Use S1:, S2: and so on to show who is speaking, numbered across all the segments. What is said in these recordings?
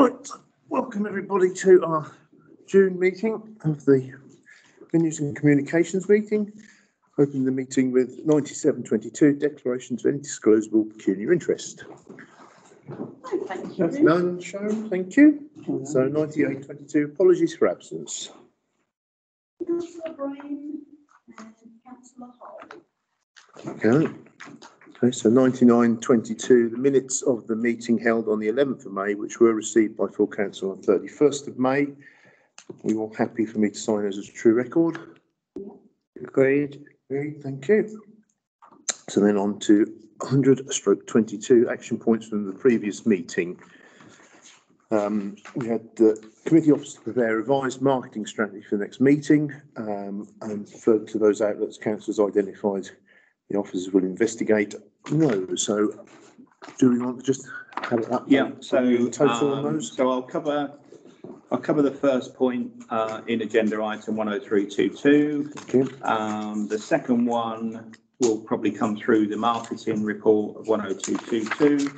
S1: Right, welcome everybody to our June meeting of the Venues and Communications meeting. Open the meeting with ninety-seven twenty-two declarations of any disclosable pecuniary interest.
S2: Thank you.
S1: none shown, thank you. So ninety-eight twenty-two, apologies for absence.
S2: Councillor Brain and councillor Hall.
S1: Okay. Okay, so ninety-nine twenty-two, the minutes of the meeting held on the eleventh of May, which were received by full council on thirty-first of May. We all happy for me to sign as a true record? Agreed. Agreed, thank you. So then on to hundred stroke twenty-two, action points from the previous meeting. Um, we had the committee office to prepare a revised marketing strategy for the next meeting. Um, and further to those outlets, councillors identified the officers will investigate. No, so do we want to just have it up?
S3: Yeah, so,
S1: Total on
S3: um,
S1: those?
S3: so I'll cover, I'll cover the first point, uh, in agenda item one oh three two two.
S1: Okay.
S3: Um, the second one will probably come through the marketing report of one oh two two two.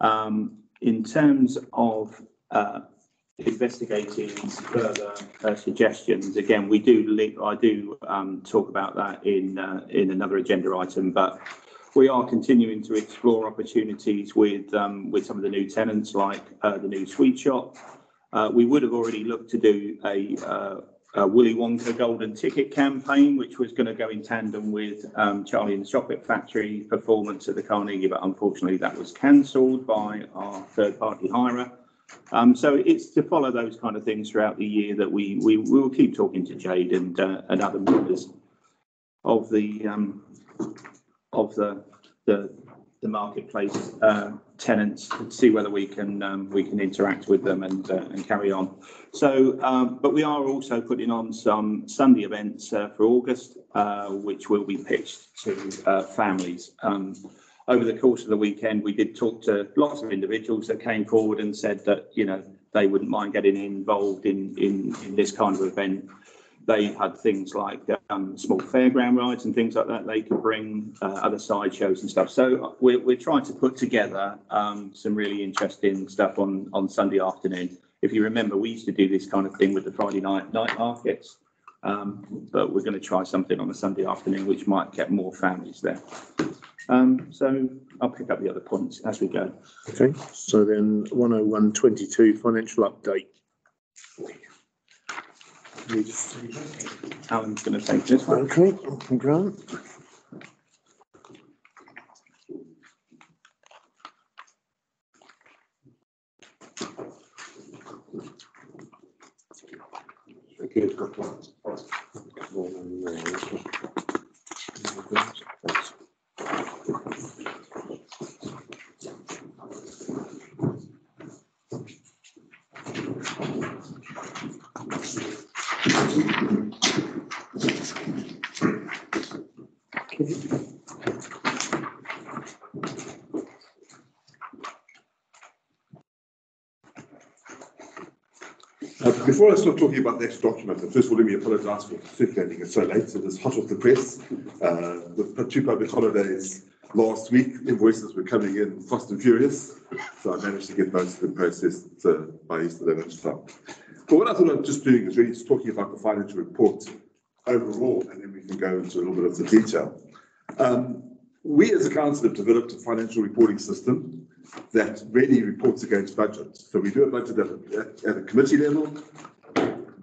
S3: Um, in terms of, uh, investigating further uh, suggestions, again, we do link, I do, um, talk about that in, uh, in another agenda item, but we are continuing to explore opportunities with, um, with some of the new tenants, like, uh, the new sweet shop. Uh, we would have already looked to do a, uh, a Willy Wonka golden ticket campaign, which was going to go in tandem with, um, Charlie and the Chocolate Factory performance at the Carnegie, but unfortunately that was cancelled by our third party hirer. Um, so it's to follow those kind of things throughout the year that we, we, we will keep talking to Jade and, uh, and other members of the, um, of the, the, the marketplace, uh, tenants to see whether we can, um, we can interact with them and, uh, and carry on. So, um, but we are also putting on some Sunday events, uh, for August, uh, which will be pitched to, uh, families. Um, over the course of the weekend, we did talk to lots of individuals that came forward and said that, you know, they wouldn't mind getting involved in, in, in this kind of event. They had things like um, small fairground rides and things like that. They could bring uh, other sideshows and stuff. So we're, we're trying to put together um, some really interesting stuff on, on Sunday afternoon. If you remember, we used to do this kind of thing with the Friday night night markets. Um, but we're going to try something on a Sunday afternoon, which might get more families there. Um, so I'll pick up the other points as we go.
S1: Okay, so then one oh one twenty-two, financial update.
S3: Alan's going to take this one.
S1: Okay, Grant. Good, got that. Thanks.
S4: Before I start talking about the next document, first of all, let me apologise for circulating it so late. It is hot off the press. Uh, With two public holidays last week, invoices were coming in fast and furious. So I managed to get most of them processed uh, by yesterday lunchtime. But what I thought of just doing is really just talking about the financial report overall, and then we can go into a little bit of the detail. Um, We as a council have developed a financial reporting system that really reports against budget. So we do a budget at, a- at a committee level.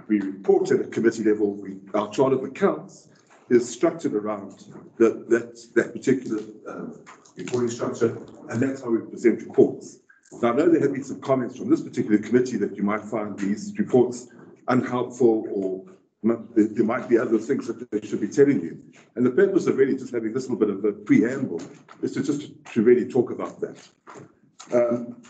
S4: We report at a committee level. We, our chart of accounts is structured around that, that, that particular, uh, reporting structure, and that's how we present reports. Now, I know there have been some comments from this particular committee that you might find these reports unhelpful or there might be other things that they should be telling you. And the purpose of really just having this little bit of a preamble is to just to really talk about that. Um,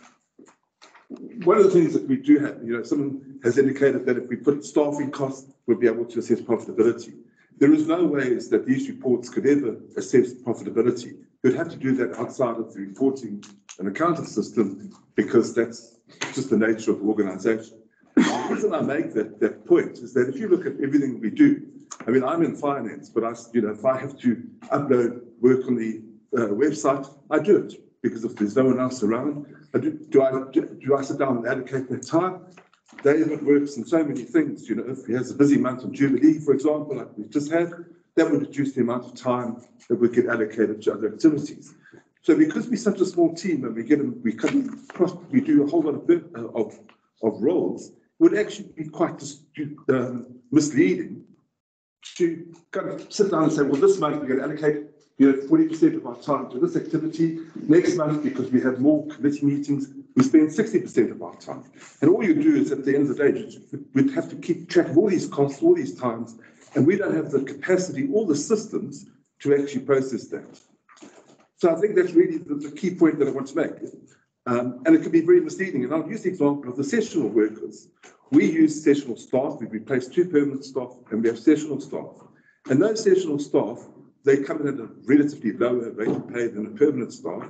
S4: One of the things that we do have, you know, someone has indicated that if we put staffing costs, we'll be able to assess profitability. There is no ways that these reports could ever assess profitability. You'd have to do that outside of the reporting and accounting system because that's just the nature of the organization. The reason I make that, that point is that if you look at everything we do, I mean, I'm in finance, but I, you know, if I have to upload work on the uh, website, I do it. Because if there's no one else around. Do, do I, do I sit down and allocate that time? David works in so many things, you know, if he has a busy month on Jubilee, for example, like we've just had, that would reduce the amount of time that we could allocate it to other activities. So because we're such a small team and we get, we come across, we do a whole lot of, uh, of, of roles, it would actually be quite um, misleading to kind of sit down and say, well, this month we're going to allocate, you know, forty percent of our time to this activity. Next month, because we have more committee meetings, we spend sixty percent of our time. And all you do is at the end of the day, we'd have to keep track of all these costs, all these times, and we don't have the capacity or the systems to actually process that. So I think that's really the, the key point that I want to make. Um, and it can be very misleading. And I'll use the example of the sessional workers. We use sessional staff. We replace two permanent staff and we have sessional staff. And those sessional staff, they come in at a relatively lower rate of pay than a permanent staff.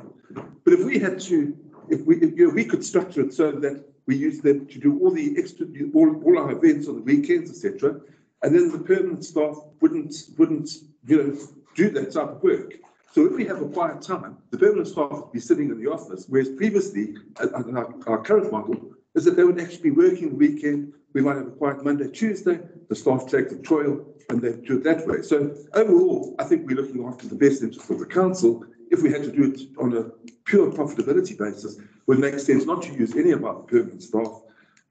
S4: But if we had to, if we, if, you know, we could structure it so that we use them to do all the extra, all, all our events on the weekends, etc. And then the permanent staff wouldn't, wouldn't, you know, do that type of work. So if we have a quiet time, the permanent staff would be sitting in the office, whereas previously, uh, uh, our, our current model is that they would actually be working the weekend. We might have a quiet Monday, Tuesday, the staff take the toil and they do it that way. So overall, I think we're looking after the best interest of the council. If we had to do it on a pure profitability basis, it would make sense not to use any of our permanent staff,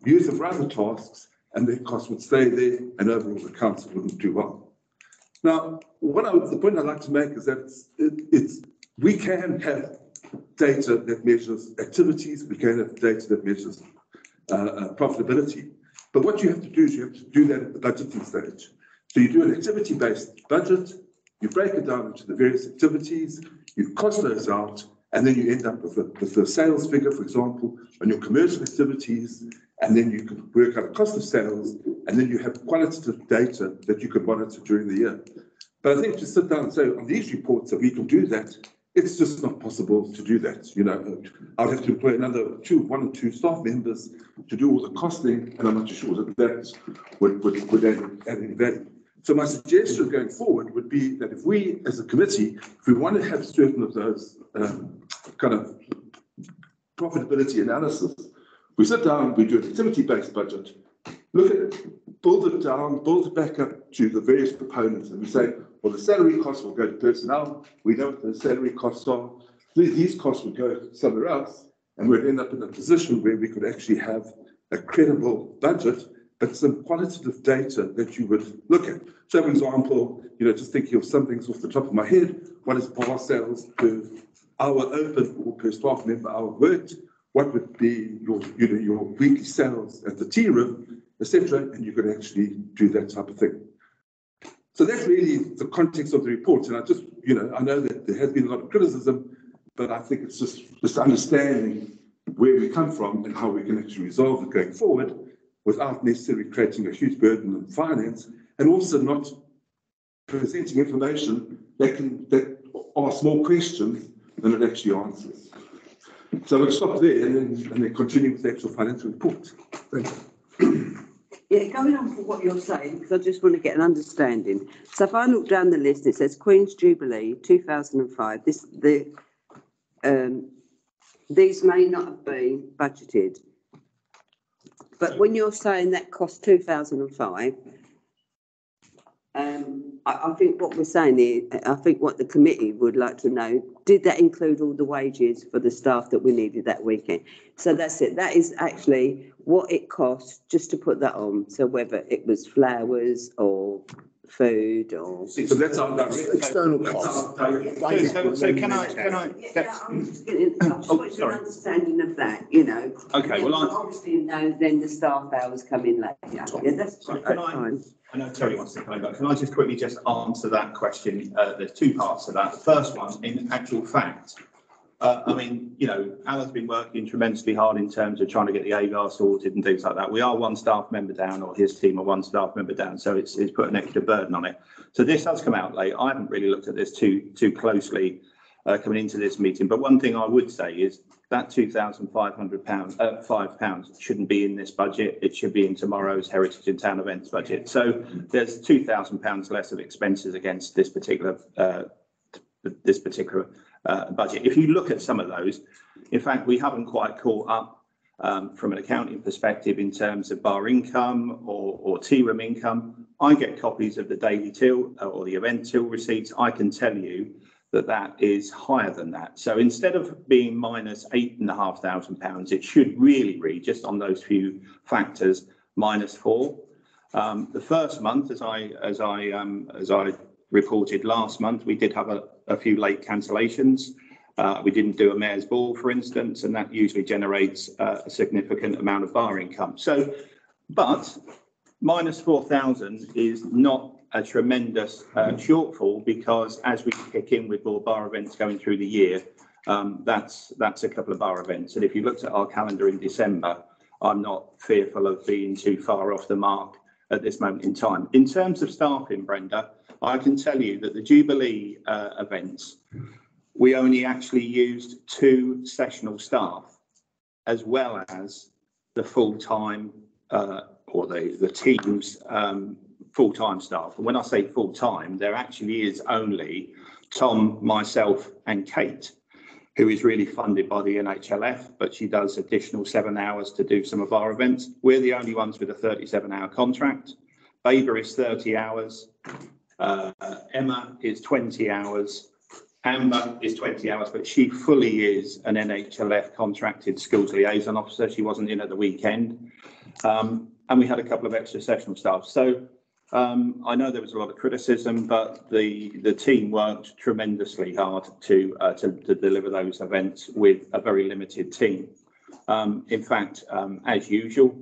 S4: use them for other tasks, and their costs would stay there, and overall the council wouldn't do well. Now, what I, the point I'd like to make is that it's, it- it's, we can have data that measures activities, we can have data that measures uh, uh, profitability. But what you have to do is you have to do that at the budgeting stage. So you do an activity-based budget, you break it down into the various activities, you cost those out, and then you end up with a, with a sales figure, for example, on your commercial activities, and then you can work out a cost of sales, and then you have qualitative data that you can monitor during the year. But I think to sit down and say on these reports that we can do that, it's just not possible to do that. You know, I'd have to employ another two, one or two staff members to do all the costing, and I'm not sure that that would, would, would add, add any value. So my suggestion going forward would be that if we, as a committee, if we want to have certain of those um, kind of profitability analysis, we sit down, we do an activity-based budget, look at it, build it down, build it back up to the various proponents, and we say, well, the salary costs will go to personnel, we know what the salary costs are, these, costs would go somewhere else, and we'd end up in a position where we could actually have a credible budget, but some qualitative data that you would look at. So, for example, you know, just thinking of some things off the top of my head, what is bar sales per hour open or per staff member hour worked? What would be your, you know, your weekly sales at the tea room, etc., and you could actually do that type of thing. So that's really the context of the report. And I just, you know, I know that there has been a lot of criticism, but I think it's just just understanding where we come from and how we can actually resolve it going forward without necessarily creating a huge burden on finance and also not presenting information that can that asks more questions than it actually answers. So we'll stop there and then, and then continue with the actual financial report. Thank you.
S5: Yeah, going on for what you're saying, because I just want to get an understanding. So if I look down the list, it says Queen's Jubilee, two thousand and five, this, the, um, these may not have been budgeted. But when you're saying that cost two thousand and five, um, I, I think what we're saying is, I think what the committee would like to know, did that include all the wages for the staff that we needed that weekend? So that's it. That is actually what it cost just to put that on. So whether it was flowers or food or.
S4: So that's our direct.
S1: External
S4: that's our
S1: costs.
S4: direct-
S3: So, so can I, can I,
S5: Yeah,
S3: that's-
S5: I'm just getting, I just
S3: Oh,
S5: want
S3: sorry.
S5: an understanding of that, you know.
S3: okay, well,
S5: Yeah,
S3: I,
S5: Obviously, no, then the staff hours come in later. Yeah, that's,
S3: So
S5: that's
S3: can I-
S5: fine.
S3: I know Terry wants to come in, but can I just quickly just answer that question? Uh, there's two parts to that. The first one, in actual fact, I mean, you know, Alan's been working tremendously hard in terms of trying to get the AVAR sorted and things like that. We are one staff member down, or his team are one staff member down, so it's, it's put an extra burden on it. So this has come out late. I haven't really looked at this too, too closely, uh, coming into this meeting. But one thing I would say is that two thousand five hundred pounds, uh, five pounds shouldn't be in this budget. It should be in tomorrow's Heritage and Town Events budget. So there's two thousand pounds less of expenses against this particular, uh, this particular uh, budget. If you look at some of those, in fact, we haven't quite caught up um, from an accounting perspective in terms of bar income or, or tea room income. I get copies of the daily till uh, or the event till receipts. I can tell you that that is higher than that. So instead of being minus eight and a half thousand pounds, it should really read just on those few factors minus four. Um, the first month, as I as I um, as I reported last month, we did have a, a few late cancellations. Uh, we didn't do a mayor's ball, for instance, and that usually generates uh, a significant amount of bar income. So, but minus 4,000 is not a tremendous uh, shortfall because as we kick in with more bar events going through the year, um, that's that's a couple of bar events. And if you looked at our calendar in December, I'm not fearful of being too far off the mark at this moment in time. In terms of staffing, Brenda, I can tell you that the Jubilee uh, events, we only actually used two sessional staff as well as the full-time uh, or the, the team's um, full-time staff. And when I say full-time, there actually is only Tom, myself and Kate, who is really funded by the NHLF, but she does additional seven hours to do some of our events. We're the only ones with a 37 hour contract. Baber is 30 hours. Uh, Emma is 20 hours. Amber is 20 hours, but she fully is an NHLF contracted schools liaison officer. She wasn't in at the weekend. Um, and we had a couple of extra sessional staff. So um, I know there was a lot of criticism, but the the team worked tremendously hard to uh, to, to, deliver those events with a very limited team. Um, in fact, um, as usual,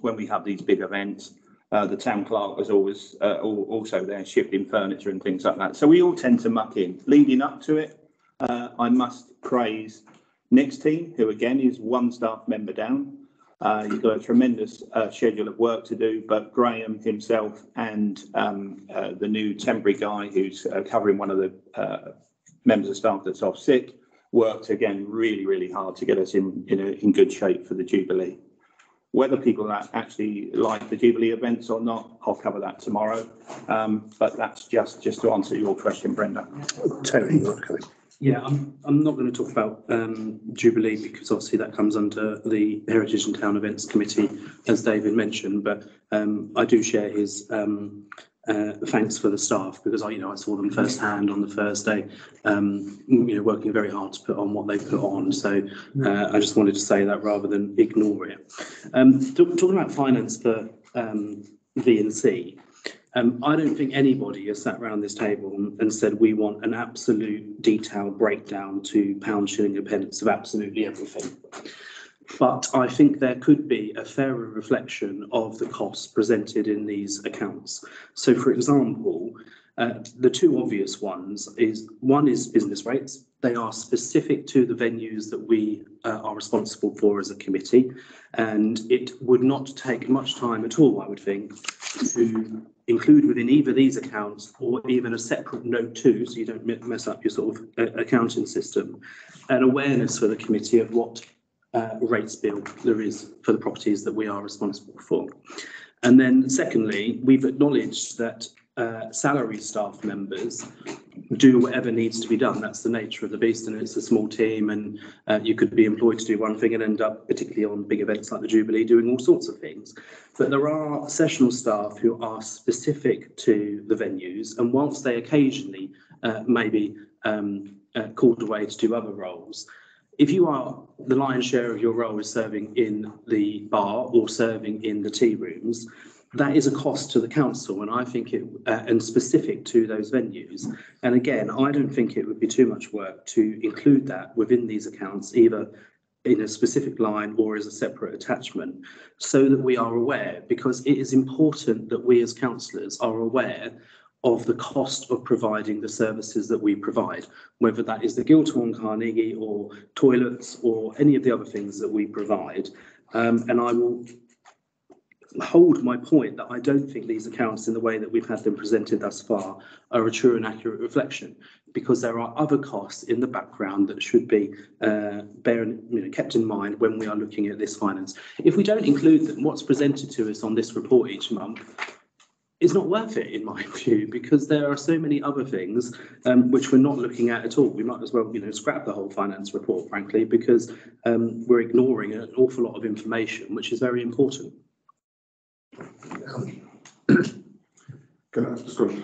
S3: when we have these big events, uh, the town clerk was always uh, also there shifting furniture and things like that. So we all tend to muck in. Leading up to it, uh, I must praise Nick's team, who again is one staff member down. Uh, you've got a tremendous uh, schedule of work to do, but Graham himself and um, the new temporary guy who's covering one of the members of staff that's off sick worked again really, really hard to get us in in, a, in good shape for the Jubilee. Whether people actually like the Jubilee events or not, I'll cover that tomorrow. Um, but that's just just to answer your question, Brenda.
S1: Terry, okay.
S6: Yeah, I'm, I'm not going to talk about um, Jubilee because obviously that comes under the Heritage and Town Events Committee, as David mentioned, but um, I do share his um, uh, thanks for the staff because I, you know, I saw them firsthand on the Thursday, um, you know, working very hard to put on what they put on. So uh, I just wanted to say that rather than ignore it. Um, talking about finance for um, V and C, um, I don't think anybody has sat around this table and said we want an absolute detailed breakdown to pound, shilling, and pence of absolutely everything. But I think there could be a fairer reflection of the costs presented in these accounts. So, for example, uh, the two obvious ones is one is business rates. They are specific to the venues that we uh, are responsible for as a committee, and it would not take much time at all, I would think, to include within either these accounts or even a separate note too, so you don't mess up your sort of uh, accounting system, an awareness for the committee of what uh, rates bill there is for the properties that we are responsible for. And then secondly, we've acknowledged that uh, salary staff members do whatever needs to be done. That's the nature of the beast, and it's a small team, and uh, you could be employed to do one thing and end up, particularly on big events like the Jubilee, doing all sorts of things. But there are sessional staff who are specific to the venues, and whilst they occasionally uh, maybe um, uh, called away to do other roles, if you are the lion's share of your role is serving in the bar or serving in the tea rooms, that is a cost to the council, and I think it uh, and specific to those venues. And again, I don't think it would be too much work to include that within these accounts, either in a specific line or as a separate attachment, so that we are aware. Because it is important that we as councillors are aware of the cost of providing the services that we provide, whether that is the Guildhall Carnegie or toilets or any of the other things that we provide. Um, and I will hold my point that I don't think these accounts, in the way that we've had them presented thus far, are a true and accurate reflection, because there are other costs in the background that should be uh, bearing, you know, kept in mind when we are looking at this finance. If we don't include them, what's presented to us on this report each month is not worth it in my view because there are so many other things um, which we're not looking at at all. We might as well, you know, scrap the whole finance report, frankly, because um, we're ignoring an awful lot of information which is very important.
S4: Can I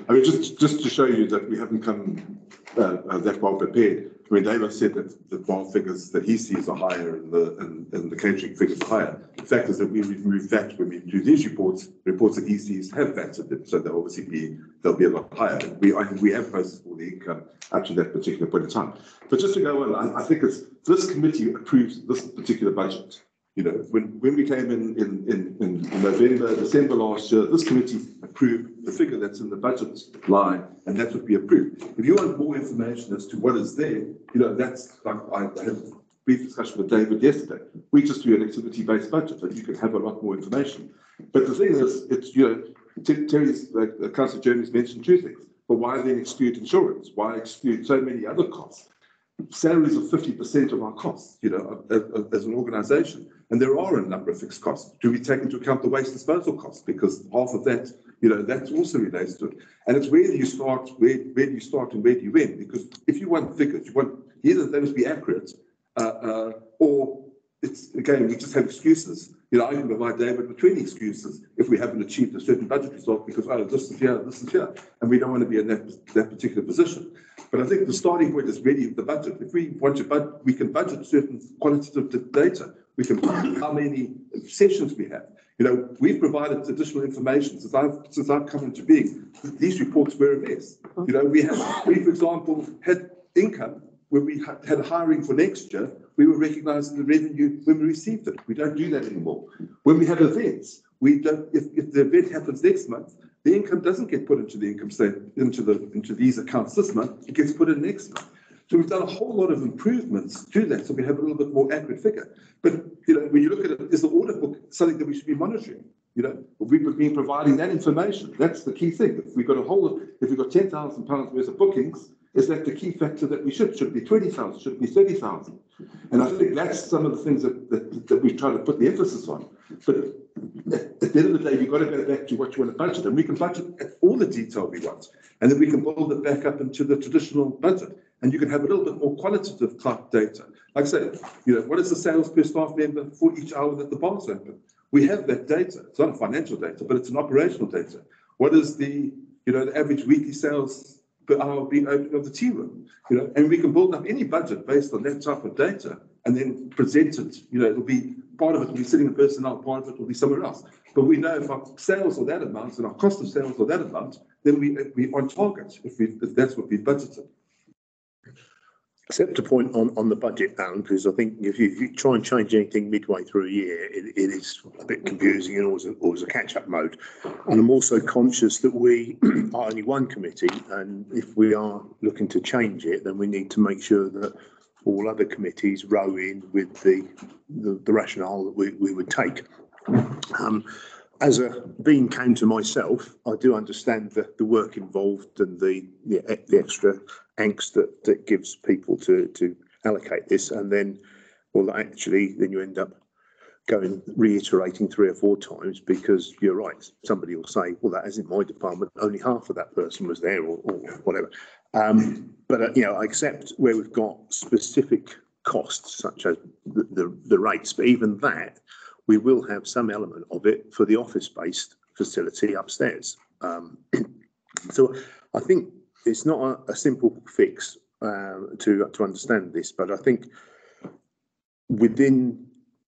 S4: I mean, just, just to show you that we haven't come, uh, uh, that well prepared. I mean, David said that the bar figures that he sees are higher and the, and, and the catering figures are higher. The fact is that we remove that when we do these reports, reports that he sees have that, so that- so they'll obviously be, they'll be a lot higher. We, I think we have posted all the income up to that particular point in time. But just to go on, I, I think it's, this committee approves this particular budget. You know, when, when we came in, in, in, in November, December last year, this committee approved the figure that's in the budget line, and that's what we approved. If you want more information as to what is there, you know, that's, like, I had a brief discussion with David yesterday. We just do an activity-based budget, and you can have a lot more information. But the thing is, it's, you know, Terry's, like, uh, Councillor Jones mentioned two things. But why then exclude insurance? Why exclude so many other costs? Salaries are fifty percent of our costs, you know, as, as an organisation. And there are a number of fixed costs. Do we take into account the waste disposal costs? Because half of that, you know, that's also relates to it. And it's where do you start, where, where do you start and where do you end? Because if you want figures, you want either must be accurate, uh, uh, or it's, again, we just have excuses. You know, I can provide David with twenty excuses if we haven't achieved a certain budget result because, oh, this is here, this is here. And we don't want to be in that, that particular position. But I think the starting point is really the budget. If we want to bud, we can budget certain quantitative d- data. We can budget how many sessions we have. You know, we've provided additional information since I've, since I've come into being. These reports were a mess. You know, we have, we, for example, had income when we had had hiring for next year, we were recognizing the revenue when we received it. We don't do that anymore. When we have events, we don't, if, if the event happens next month, the income doesn't get put into the income statement, into the, into these accounts this month, it gets put in next month. So we've done a whole lot of improvements to that, so we have a little bit more accurate figure. But, you know, when you look at it, is the order book something that we should be monitoring? You know, we've been providing that information. That's the key thing. If we've got a whole, if we've got ten thousand pounds worth of bookings, is that the key factor that we should, should be twenty thousand, should be thirty thousand? And I think that's some of the things that, that, that we try to put the emphasis on. But at, the end of the day, you've got to go back to what you want to budget, and we can budget all the detail we want. And then we can build it back up into the traditional budget. And you can have a little bit more qualitative type data. Like I say, you know, what is the sales per staff member for each hour that the bar's open? We have that data. It's not a financial data, but it's an operational data. What is the, you know, the average weekly sales per hour being open of the tea room? You know, and we can build up any budget based on that type of data and then present it, you know, it'll be, part of it will be sitting in personnel, part of it will be somewhere else. But we know if our sales are that amount and our cost of sales are that amount, then we, we on target if we, if that's what we budgeted.
S1: Except a point on, on the budget, Alan, because I think if you, if you try and change anything midway through a year, it, it is a bit confusing and always, a- always a catch-up mode. And I'm also conscious that we are only one committee, and if we are looking to change it, then we need to make sure that all other committees row in with the, the, the rationale that we, we would take. Um, as a being counter myself, I do understand the, the work involved and the, the, the extra angst that, that gives people to, to allocate this. And then, well, actually, then you end up going, reiterating three or four times because you're right. Somebody will say, well, that isn't my department. Only half of that person was there or, or whatever. Um, but, uh, you know, I accept where we've got specific costs such as the, the, the rates, but even that, we will have some element of it for the office-based facility upstairs. Um, so I think it's not a, a simple fix uh, to to understand this, but I think within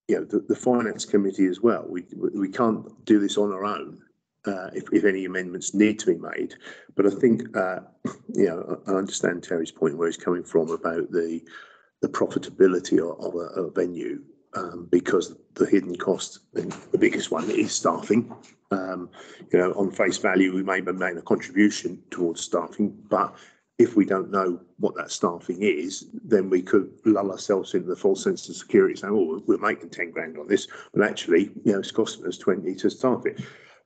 S1: you know the, the finance committee as well, we we can't do this on our own. Uh, if, if any amendments need to be made, but I think uh, you know I understand Terry's point where he's coming from about the the profitability of, of a, a venue um, because the hidden cost, and the biggest one is staffing. Um, you know, on face value, we may be making a contribution towards staffing, but if we don't know what that staffing is, then we could lull ourselves into the false sense of security, saying, "Oh, we're making ten grand on this," but actually, you know, it's costing us twenty to staff it.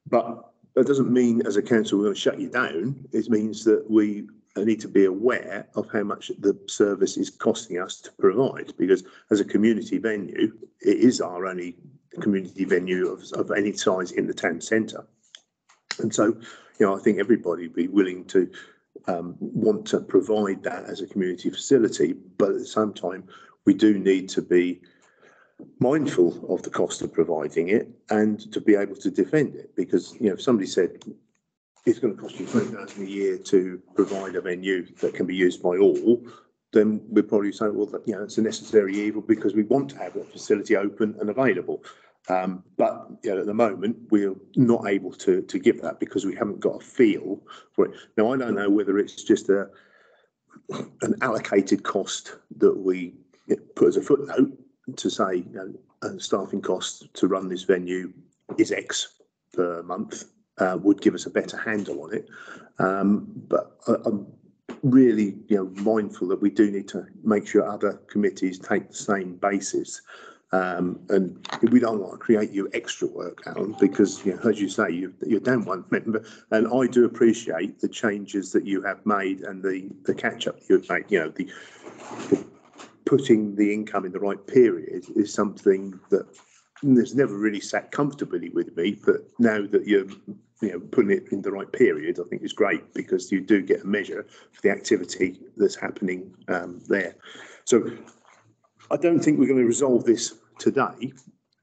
S1: But that doesn't mean, as a council, we're going to shut you down. It means that we need to be aware of how much the service is costing us to provide, because as a community venue, it is our only community venue of, of any size in the town centre. And so, you know, I think everybody would be willing to um, want to provide that as a community facility, but at the same time, we do need to be mindful of the cost of providing it and to be able to defend it. Because, you know, if somebody said it's going to cost you twenty thousand a year to provide a venue that can be used by all, then we're probably saying, well, you know, it's a necessary evil because we want to have that facility open and available. Um, but, you know, at the moment, we're not able to, to give that because we haven't got a feel for it. Now, I don't know whether it's just a, an allocated cost that we put as a footnote to say, you know, staffing costs to run this venue is X per month, uh, would give us a better handle on it. Um, but I, I'm really, you know, mindful that we do need to make sure other committees take the same basis. Um, and we don't want to create you extra work, Alan, because, you know, as you say, you, you're down one member. And I do appreciate the changes that you have made and the, the catch up you've made, you know, the, the putting the income in the right period is something that has never really sat comfortably with me, but now that you're, you know, putting it in the right period, I think is great because you do get a measure for the activity that's happening um, there. So I don't think we're going to resolve this today.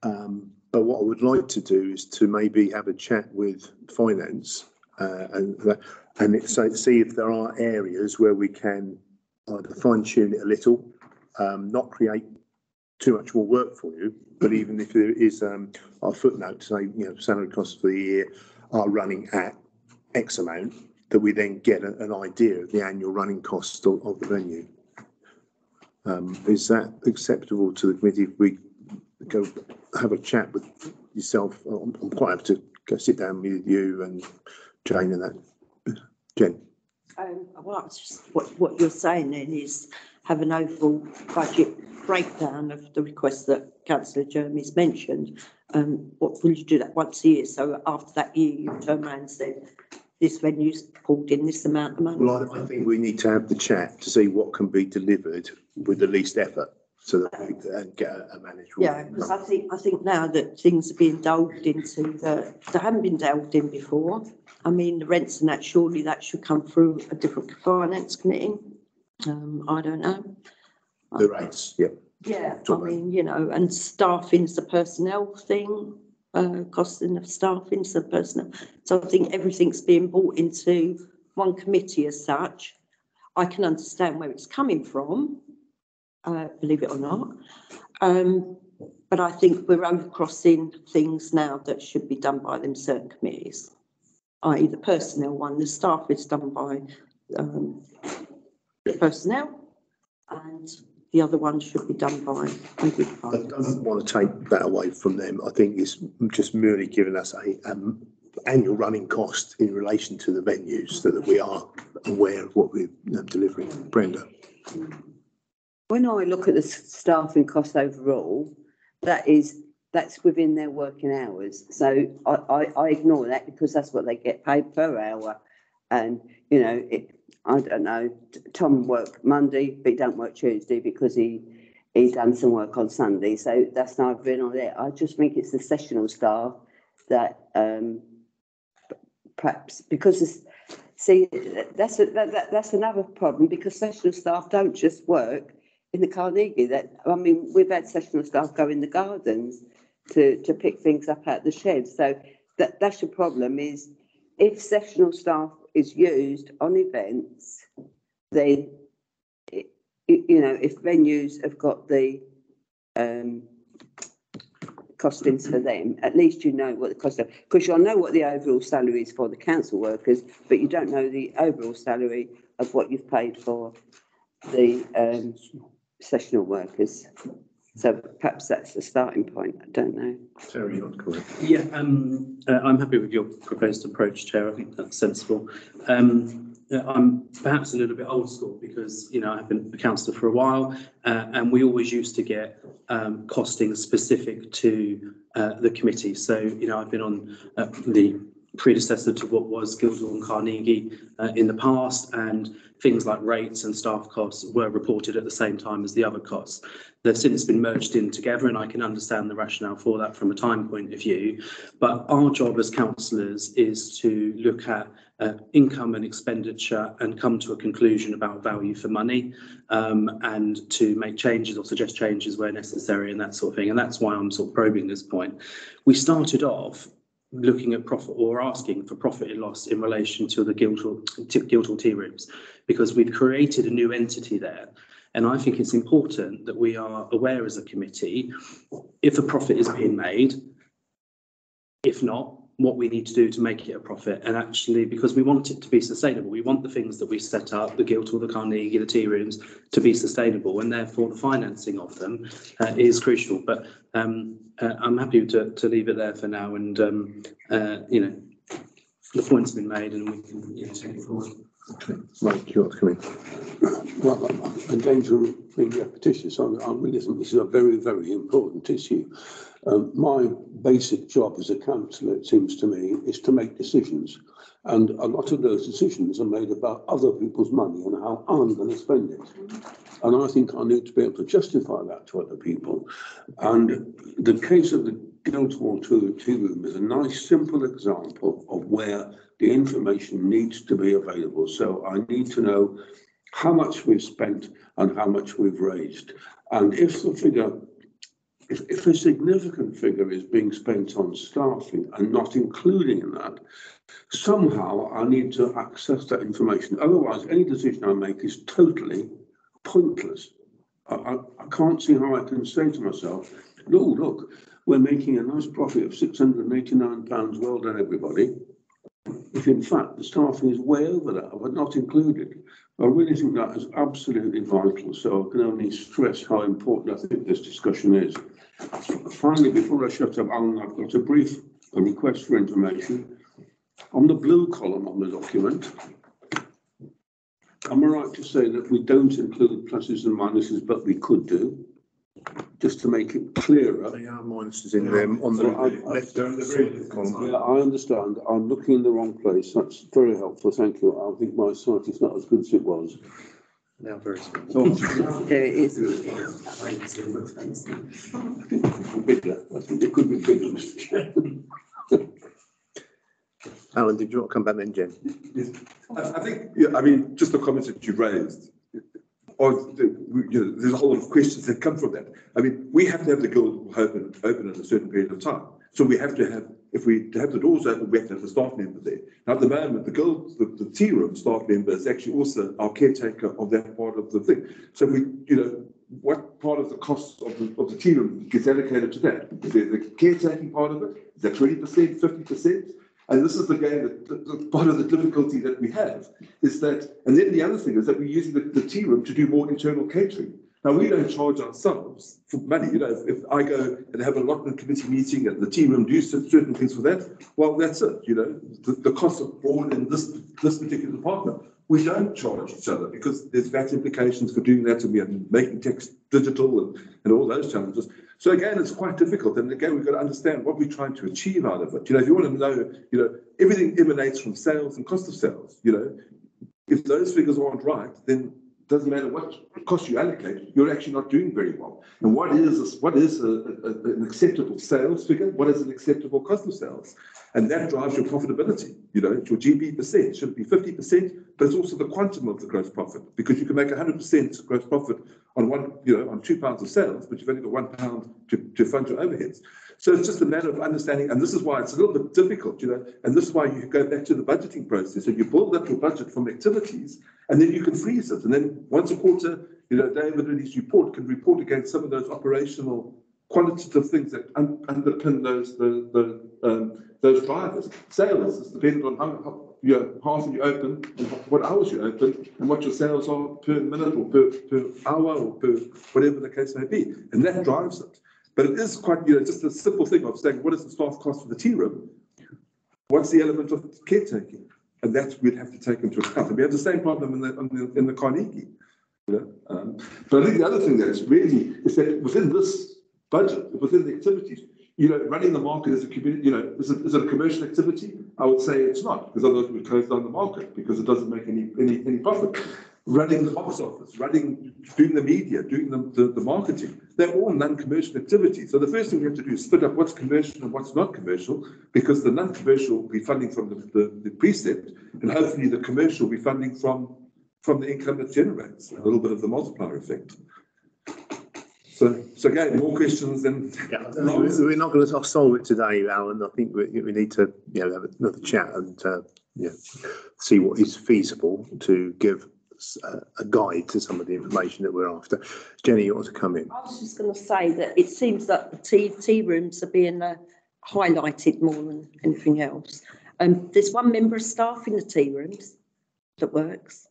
S1: Um, but what I would like to do is to maybe have a chat with finance uh, and and so see if there are areas where we can either fine tune it a little, um, not create too much more work for you, but even if there is um, a footnote say, you know, salary costs for the year are running at X amount, that we then get a- an idea of the annual running cost of, of the venue. Um, is that acceptable to the committee if we go have a chat with yourself? I'm, I'm quite happy to go sit down with you and Jane and that. Jen,
S7: Um, well, just, what, what you're saying then is have an overall budget breakdown of the requests that councillor Jeremy's mentioned. Um, what, will you do that once a year? So after that year, you turn around and say, this venue's pulled in this amount of money.
S1: well, I, I think we need to have the chat to see what can be delivered with the least effort so that we can get a a manageable.
S7: Yeah, because I think, I think now that things are being delved into that, that haven't been delved in before. I mean, the rents and that, surely that should come through a different finance committee. Um, I don't know.
S1: The rates, yeah.
S7: Yeah, I mean, you know, and staffing's a personnel thing, uh, costing of staffing's the personnel. So I think everything's being brought into one committee as such. I can understand where it's coming from, uh, believe it or not. Um, but I think we're overcrossing things now that should be done by them certain committees. I.e. the personnel one, the staff is done by, um, the personnel. And the other one should be done by maybe
S1: I
S7: finance.
S1: don't want to take that away from them. I think it's just merely giving us a um, annual running cost in relation to the venues so that we are aware of what we're you know, delivering. Brenda,
S5: When I look at the s- staffing costs overall, that is, that's within their working hours. So I, I, I ignore that because that's what they get paid per hour. And, you know, it, I don't know, Tom worked Monday, but he don't work Tuesday because he, he done some work on Sunday. So that's not been on there. I just think it's the sessional staff that, um, perhaps, because it's, see, that's, a- that, that, that's another problem because sessional staff don't just work in the Carnegie that, I mean, we've had sessional staff go in the gardens to, to pick things up out the shed. So that, that's your problem is if sessional staff is used on events, it- you know, if venues have got the, um, costings for them, at least you know what the cost of, because you'll know what the overall salary is for the council workers, but you don't know the overall salary of what you've paid for the, um, sessional workers. So perhaps that's the starting point, I don't know.
S1: Terry, you're correct.
S6: Yeah, um, uh, I'm happy with your proposed approach, Chair. I think that's sensible. Um, uh, I'm perhaps a little bit old school because, you know, I've been a councillor for a while, uh, and we always used to get um, costing specific to uh, the committee. So, you know, I've been on uh, the predecessor to what was Guildhall and Carnegie uh, in the past, and things like rates and staff costs were reported at the same time as the other costs. They've since been merged in together, and I can understand the rationale for that from a time point of view. But our job as councillors is to look at uh, income and expenditure and come to a conclusion about value for money um, and to make changes or suggest changes where necessary and that sort of thing. And that's why I'm sort of probing this point. We started off looking at profit or asking for profit and loss in relation to the Guildhall, t- Guildhall tea rooms because we've created a new entity there. And I think it's important that we are aware as a committee if a profit is being made, if not, what we need to do to make it a profit. And actually, because we want it to be sustainable, we want the things that we set up, the Guildhall, the Carnegie, the tea rooms, to be sustainable. And therefore, the financing of them uh, is crucial. But um, uh, I'm happy to, to leave it there for now. And, um, uh, you know, the point's been made and we can you know, take it forward.
S1: Mike, you want to come in?
S8: Well, I'm in danger of being repetitious. I, I really think this is a very, very important issue. Um, my basic job as a councillor, it seems to me, is to make decisions. And a lot of those decisions are made about other people's money and how I'm going to spend it. And I think I need to be able to justify that to other people. And the case of the Guildhall Tea Room is a nice, simple example of where the information needs to be available. So I need to know how much we've spent and how much we've raised. And if the figure, if, if a significant figure is being spent on staffing and not including in that, somehow I need to access that information. Otherwise, any decision I make is totally pointless. I, I, I can't see how I can say to myself, no, look, we're making a nice profit of £689. Well done, everybody if in fact the staffing is way over that, but not included. I really think that is absolutely vital. So I can only stress how important I think this discussion is. Finally, before I shut up, Alan, I've got a brief a request for information. On the blue column on the document, am I right to say that we don't include pluses and minuses, but we could do? Just to make it clearer.
S1: There are minuses in them on the
S8: So I-
S1: left column.
S8: Yeah, I understand. I'm looking in the wrong place. That's very helpful. Thank you. I think my sight is not as good as it was.
S6: Now very oh. small.
S5: There it is.
S8: Bigger. I think it could be bigger, Mr Chairman.
S1: Alan, did you want to come back then, Jen?
S4: Yes. I, I think, yeah, I mean, just the comments that you raised, or, the, we- you know, there's a whole lot of questions that come from that. I mean, we have to have the guild open, open in a certain period of time. So we have to have, if we have the doors open, we have to have the staff member there. Now, at the moment, the guild, the, the tea room staff member is actually also our caretaker of that part of the thing. So we, you know, what part of the cost of the, of the tea room gets allocated to that? Is there the caretaking part of it? Is that twenty percent, fifty percent? And this is the game that, the, the part of the difficulty that we have is that, and then the other thing is that we're using the, the tea room to do more internal catering. Now, we don't charge ourselves for money. You know, if, if I go and have a allotment committee meeting and the tea room do certain things for that, well, that's it. You know, the, the cost of born in this, this particular department. We don't charge each other because there's VAT implications for doing that and we are making Tax Digital and, and all those challenges. So again, it's quite difficult. And again, we've got to understand what we're trying to achieve out of it. You know, if you want to know, you know, everything emanates from sales and cost of sales. You know, if those figures aren't right, then doesn't matter what cost you allocate, you're actually not doing very well. And what is what is a, a, an acceptable sales figure? What is an acceptable cost of sales? And that drives your profitability. You know, your GP percent should be 50%, but it's also the quantum of the gross profit because you can make 100% gross profit on one, you know, on two pounds of sales, but you've only got one pound to, to fund your overheads. So it's just a matter of understanding, and this is why it's a little bit difficult, you know, and this is why you go back to the budgeting process and you build up your budget from activities, and then you can freeze it. And then once a quarter, you know, David in his report can report against some of those operational quantitative things that un- underpin those the, the um, those drivers. Sales is dependent on how, how you often you open and what hours you open and what your sales are per minute or per, per hour or per whatever the case may be. And that drives it. But it is quite, you know, just a simple thing of saying, what is the staff cost for the tea room? What's the element of caretaking? And that we'd have to take into account. And we have the same problem in the, in the, in the Carnegie. You know? um, but I think the other thing that's really is that within this budget, within the activities, you know, running the market as a community, you know, is it, is it a commercial activity? I would say it's not, because otherwise we'd close down the market because it doesn't make any, any, any profit. Running the box office, running, doing the media, doing the, the, the marketing, they're all non-commercial activities. So the first thing we have to do is split up what's commercial and what's not commercial, because the non-commercial will be funding from the, the, the precept, and hopefully the commercial will be funding from, from the income it generates, a little bit of the multiplier effect. So, so again, more questions than
S1: Yeah, we- we're not going to solve it today, Alan. I think we, we need to, you know, have another chat and, uh, you know, see what is feasible to give s- a, a guide to some of the information that we're after. Jenny, you want to come in?
S7: I was just going to say that it seems that the tea, tea rooms are being uh, highlighted more than anything else. Um, there's one member of staff in the tea rooms that works.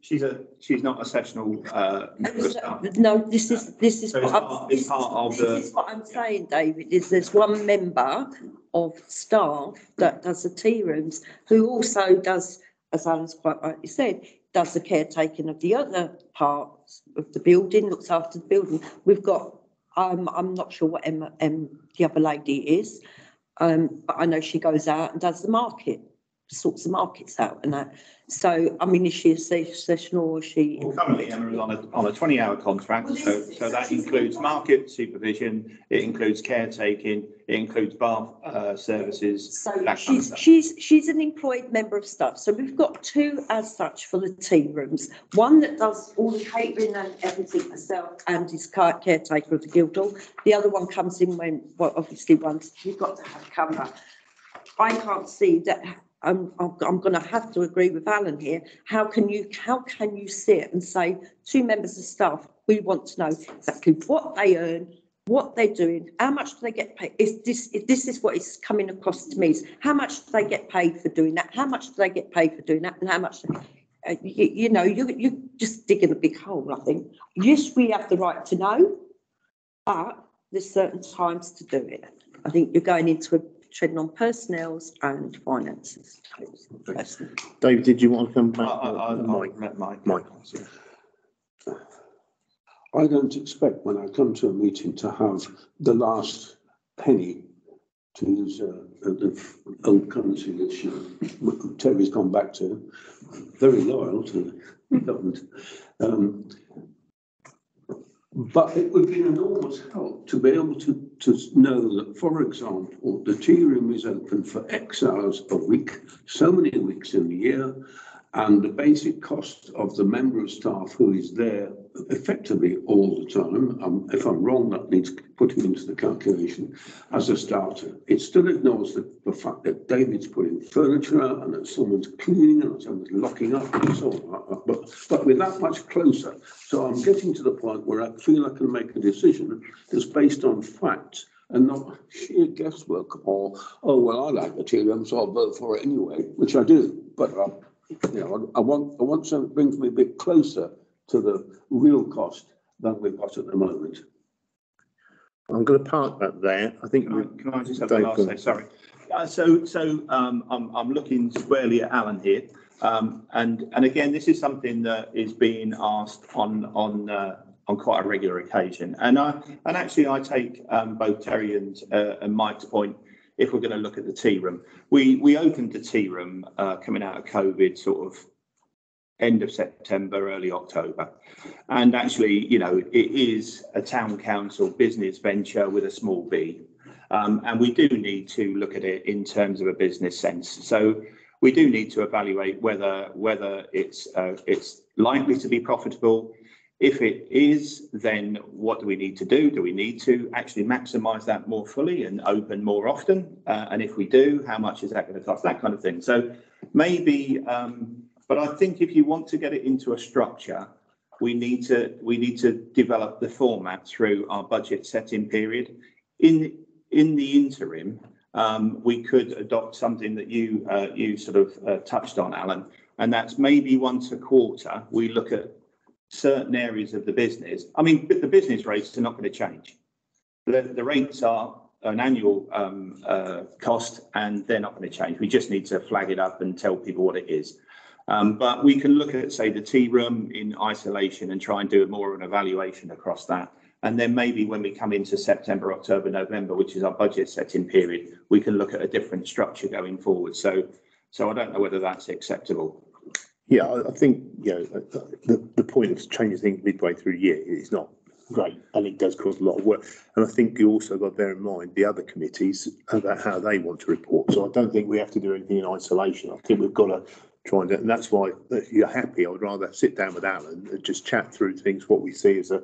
S3: She's a, she's not a sessional, uh, member of staff.
S7: No, this is, this is
S3: So
S7: what I'm,
S3: part-
S7: this
S3: part of the-
S7: this is what I'm saying, David, is there's one member of staff that does the tea rooms who also does, as Alan's quite rightly said, does the caretaking of the other parts of the building, looks after the building. We've got, um, I'm not sure what Emma, um, the other lady is. Um, but I know she goes out and does the market, sorts the markets out and that. So, I mean, is she a se- sessional or is she?
S3: Well, Currently Emma is on a, on a twenty hour contract,
S7: Well,
S3: so,
S7: this-
S3: so that includes market supervision, it includes caretaking, it includes bath, uh, services,
S7: So
S3: that kind of
S7: she's, she's, she's an employed member of staff. So we've got two as such for the tea rooms. One that does all the catering and everything herself and is caretaker of the Guildhall. The other one comes in when, well, obviously once you've got to have cover. I can't see that, I'm, I'm, going to have to agree with Alan here. How can you, how can you sit and say, two members of staff, we want to know exactly what they earn, what they're doing, how much do they get paid? Is this, if this is what is coming across to me, is how much do they get paid for doing that? How much do they get paid for doing that? And how much, uh, you, you know, you, you just digging a big hole, I think. Yes, we have the right to know, but there's certain times to do it. I think you're going into a treading on personnel's and finances. personally.
S1: David, did you want to come back?
S3: I, I,
S1: Mike,
S3: Mike, Mike.
S1: Mike.
S8: I don't expect when I come to a meeting to have the last penny to use uh, the old currency that she, Terry's gone back to, very loyal to the government. Um, but it would be an enormous help to be able to, to know that, for example, the tea room is open for X hours a week, so many weeks in the year, and the basic cost of the member of staff who is there effectively all the time, um, if I'm wrong, that needs putting into the calculation as a starter. It still ignores the, the fact that David's putting furniture out and that someone's cleaning and that someone's locking up and so on. But, but we're that much closer. So I'm getting to the point where I feel I can make a decision that's based on facts and not sheer guesswork or, oh, well, I like the room, so I'll vote for it anyway, which I do. But, uh, you know, I I want, I want something that brings me a bit closer to the real cost than we've got at the moment.
S1: I'm going to park that there. I think
S3: Can
S1: we,
S3: I, can I just have the last say, sorry. Uh, so, so, um, I'm, I'm looking squarely at Alan here. Um, and, and again, this is something that is being asked on, on, uh, on quite a regular occasion. And I, and actually I take, um, both Terry and, uh, and Mike's point, if we're going to look at the tea room. We, we opened the tea room, uh, coming out of COVID sort of end of September, early October. And actually, you know, it is a town council business venture with a small b. Um, and we do need to look at it in terms of a business sense. So we do need to evaluate whether whether it's uh, it's likely to be profitable. If it is, then what do we need to do? Do we need to actually maximise that more fully and open more often? Uh, and if we do, how much is that going to cost? That kind of thing. So maybe, um, but I think if you want to get it into a structure, we need to we need to develop the format through our budget setting period. In in the interim, um, we could adopt something that you uh, you sort of uh, touched on, Alan, and that's maybe once a quarter we look at certain areas of the business. I mean, the business rates are not going to change. The, the rates are an annual um, uh, cost, and they're not going to change. We just need to flag it up and tell people what it is. Um, but we can look at, say, the tea room in isolation and try and do more of an evaluation across that And then maybe when we come into September, October, November, which is our budget setting period, we can look at a different structure going forward. So, so I don't know whether that's acceptable.
S1: Yeah, I, think, you know, the, the point of changing things midway through year is not great, and it does cause a lot of work. And I think you also got to bear in mind the other committees about how they want to report. So I don't think we have to do anything in isolation. I think we've got to try and, and that's why, you're happy, I would rather sit down with Alan and just chat through things, what we see as a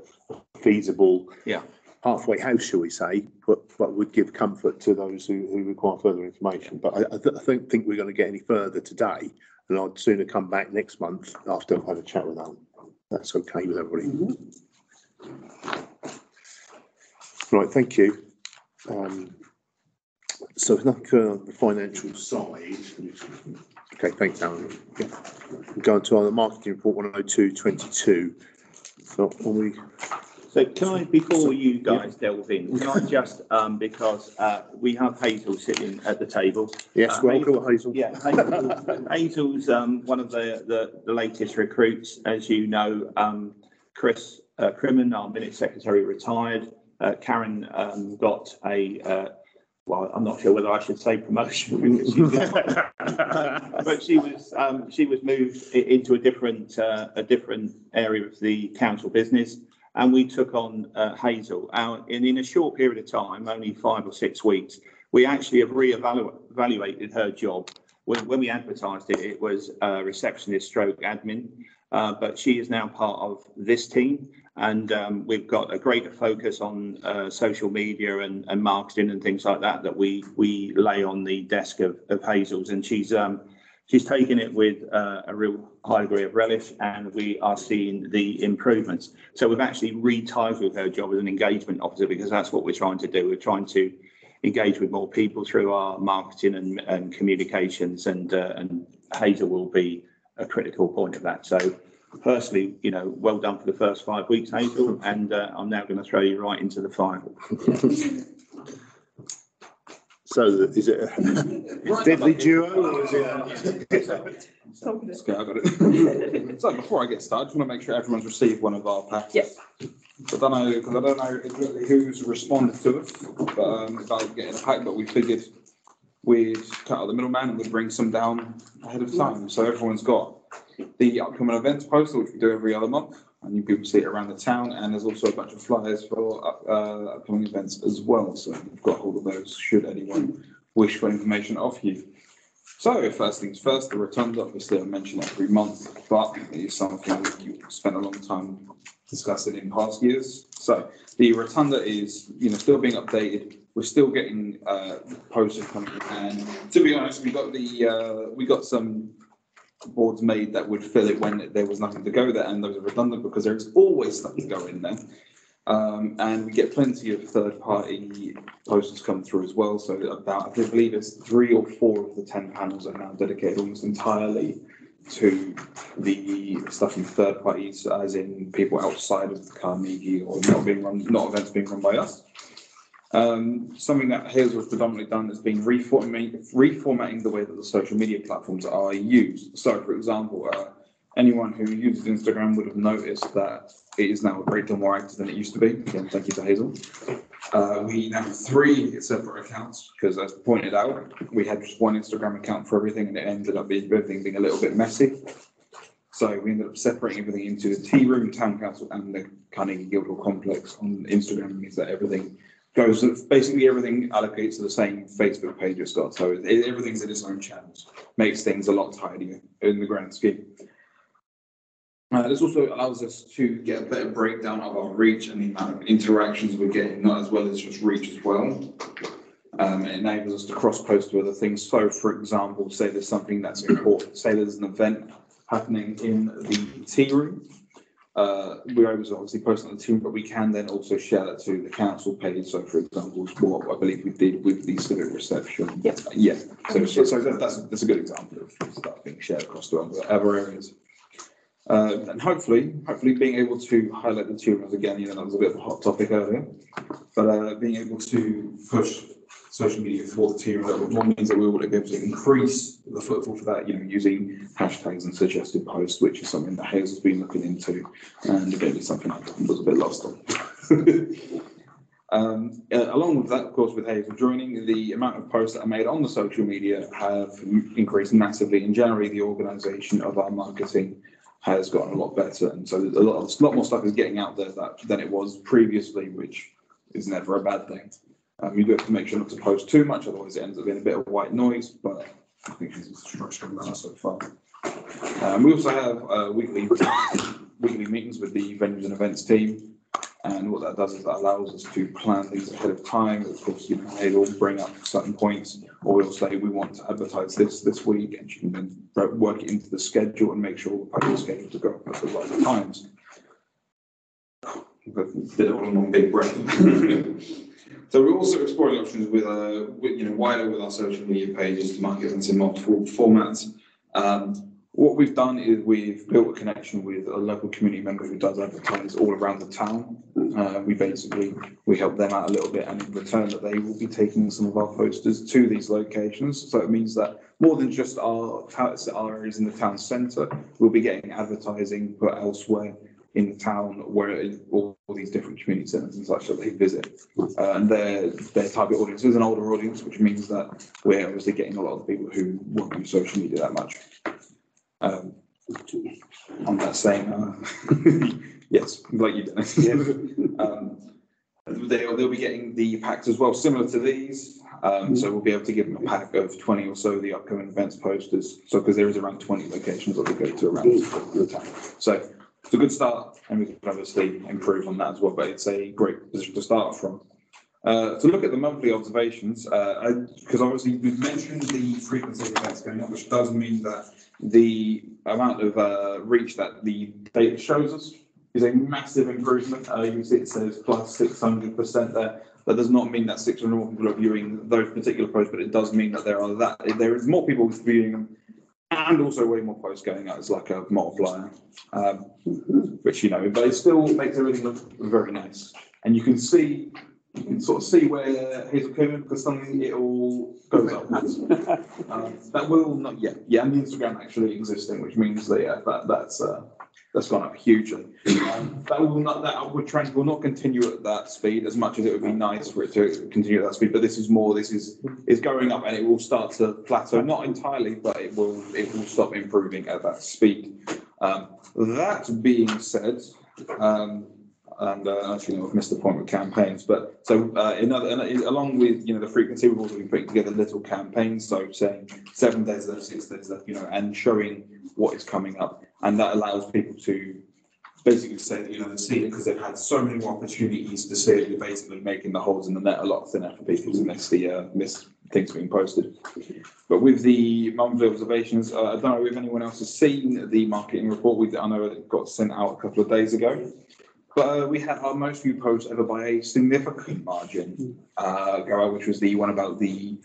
S1: feasible
S3: Yeah.
S1: halfway house, shall we say, but, but would give comfort to those who, who require further information. But I, I th- I don't think we're going to get any further today, and I'd sooner come back next month after I've had a chat with Alan. That's okay with everybody. Right, thank you. Um, so like, uh, the financial side. Okay, thanks, Alan. Yeah. Going to our marketing report one oh two twenty-two. So when we,
S3: So can I, before you guys delve in, can I just, um, because, uh, we have Hazel sitting at the table.
S1: yes,
S3: Uh,
S1: welcome, Hazel.
S3: Yeah, Hazel- Hazel's, um, one of the, the, the latest recruits, as you know, um, Chris, uh, Crimmon, our minute secretary, retired. Uh, Karen, um, got a, uh, well, I'm not sure whether I should say promotion. But she was, um, she was moved into a different, uh, a different area of the council business. And we took on, uh, Hazel, and in a short period of time, only five or six weeks, we actually have reevaluated her job. When, we advertised it, it was a receptionist stroke admin. Uh, but she is now part of this team and, um, we've got a greater focus on, uh, social media and, and marketing and things like that, that we, we lay on the desk of, of Hazel's and she's, um, she's taken it with, uh, a real high degree of relish and we are seeing the improvements. So we've actually retitled her job as an engagement officer because that's what we're trying to do. We're trying to engage with more people through our marketing and, and communications and, uh, and Hazel will be a critical point of that. So personally, you know, well done for the first five weeks, Hazel, and, uh, I'm now going to throw you right into the fire.
S1: So is it a deadly duo or is it?
S9: Let's go, I got it. So before I get started, I just want to make sure everyone's received one of our packs.
S7: Yes.
S9: I don't know, because I don't know exactly who's responded to us, but, um, about getting a pack, but we figured we'd cut out the middleman and we'd bring some down ahead of time. So everyone's got the upcoming events poster, which we do every other month, and you people see it around the town, and there's also a bunch of flyers for, uh, upcoming events as well. So we've got hold of those, should anyone wish for information off you. So first things first, the rotunda, obviously I mention it every month, but it is something that you spent a long time discussing in past years. So the rotunda is, you know, still being updated. We're still getting uh posters coming and to be honest, we got the uh, we got some boards made that would fill it when there was nothing to go there and those are redundant because there is always stuff to go in there. Um, and we get plenty of third-party posters come through as well, so about, I believe it's three or four of the ten panels are now dedicated almost entirely to the stuff from third parties, as in people outside of the Carnegie or not being run, not events being run by us. Um, something that Hazel has predominantly done has been reformatting, reformatting the way that the social media platforms are used. So for example, uh, anyone who uses Instagram would have noticed that it is now a great deal more active than it used to be. Again, thank you to Hazel. Uh, we now have three separate accounts because as pointed out, we had just one Instagram account for everything and it ended up being, everything being a little bit messy. So we ended up separating everything into the tea room, town council and the Carnegie Guildhall complex on Instagram means that everything goes, basically everything allocates to the same Facebook page it's got. So it- everything's in its own channels, makes things a lot tidier in the grand scheme. Uh, this also allows us to get a better breakdown of our reach and the amount of interactions we're getting, not as well as just reach as well. Um, it enables us to cross post to other things. So for example, say there's something that's important, say there's an event happening in the tea room. Uh, we're able to obviously post on the team, but we can then also share that to the council page. So for example, what I believe we did with the civic reception.
S7: Yep.
S9: Yeah, so, so, so that's, that's a good example of stuff being shared across to other, other areas. Uh, and hopefully, hopefully being able to highlight the tumors again, you know, that was a bit of a hot topic earlier. But, uh, being able to push social media for the team, that means that we will be able to increase the footfall for that, you know, using hashtags and suggested posts, which is something that Hayes has been looking into. And again, it's something I was a bit lost on. Um, uh, along with that, of course, with Hayes joining, the amount of posts that are made on the social media have increased massively. In generally, the organisation of our marketing has gotten a lot better. And so a lot, a lot more stuff is getting out there that, than it was previously, which is never a bad thing. Um, you do have to make sure not to post too much, otherwise it ends up being a bit of white noise, but I think it's structured that so far. Um, we also have, uh, weekly, weekly meetings with the venues and events team. And what that does is that allows us to plan these ahead of time. Of course, you know, they'll bring up certain points, or we'll say, we want to advertise this this week, and you can then work it into the schedule and make sure the schedule to go up at the right times. But did it all in one big breath. So we're also exploring options with, uh, you know, wider with our social media pages to market them in multiple formats. Um, what we've done is we've built a connection with a local community member who does advertise all around the town. Uh, we basically, we help them out a little bit and in return that they will be taking some of our posters to these locations. So it means that more than just our, our areas in the town centre, we'll be getting advertising put elsewhere in the town where all, these different community centres and such that they visit. Uh, and their, their target audience is an older audience, which means that we're obviously getting a lot of people who won't use social media that much. Um, on that same, uh, yes, like you did. Um, they'll, they'll be getting the packs as well, similar to these. Um, so we'll be able to give them a pack of twenty or so of the upcoming events posters. So, because there is around twenty locations that we go to around the town. So it's a good start and we can obviously improve on that as well, but it's a great position to start from. Uh, to look at the monthly observations, uh, because obviously we've mentioned the frequency of events going up, which does mean that the amount of, uh, reach that the data shows us is a massive improvement. Uh, you can see it says plus six hundred percent there. That does not mean that six hundred more people are viewing those particular posts, but it does mean that there are that, there is more people viewing them and also way more posts going out as like a multiplier. Um, which, you know, but it still makes everything look very nice. And you can see, you can sort of see where Hazel came in because suddenly it all goes upwards. Um, That will not, yet. yeah, and the Instagram actually existing, which means that, yeah, that, that's, uh, that's gone up hugely. Um, That will not, that upward trend will not continue at that speed as much as it would be nice for it to continue at that speed, but this is more, this is, is going up and it will start to plateau, not entirely, but it will, it will stop improving at that speed. Um, that being said, um, and uh, actually, I've missed the point with campaigns, but so uh, in other, in- along with, you know, the frequency, we've also been putting together little campaigns, so saying seven days left, six days left, you know, and showing what is coming up. And that allows people to basically say, you know, see it because they've had so many more opportunities to see it, you're basically making the holes in the net a lot thinner for people to miss the, uh, miss things being posted. But with the monthly observations, uh, I don't know if anyone else has seen the marketing report. We, I know it got sent out a couple of days ago. But uh, we had our most viewed post ever by a significant margin, uh, go which was the one about the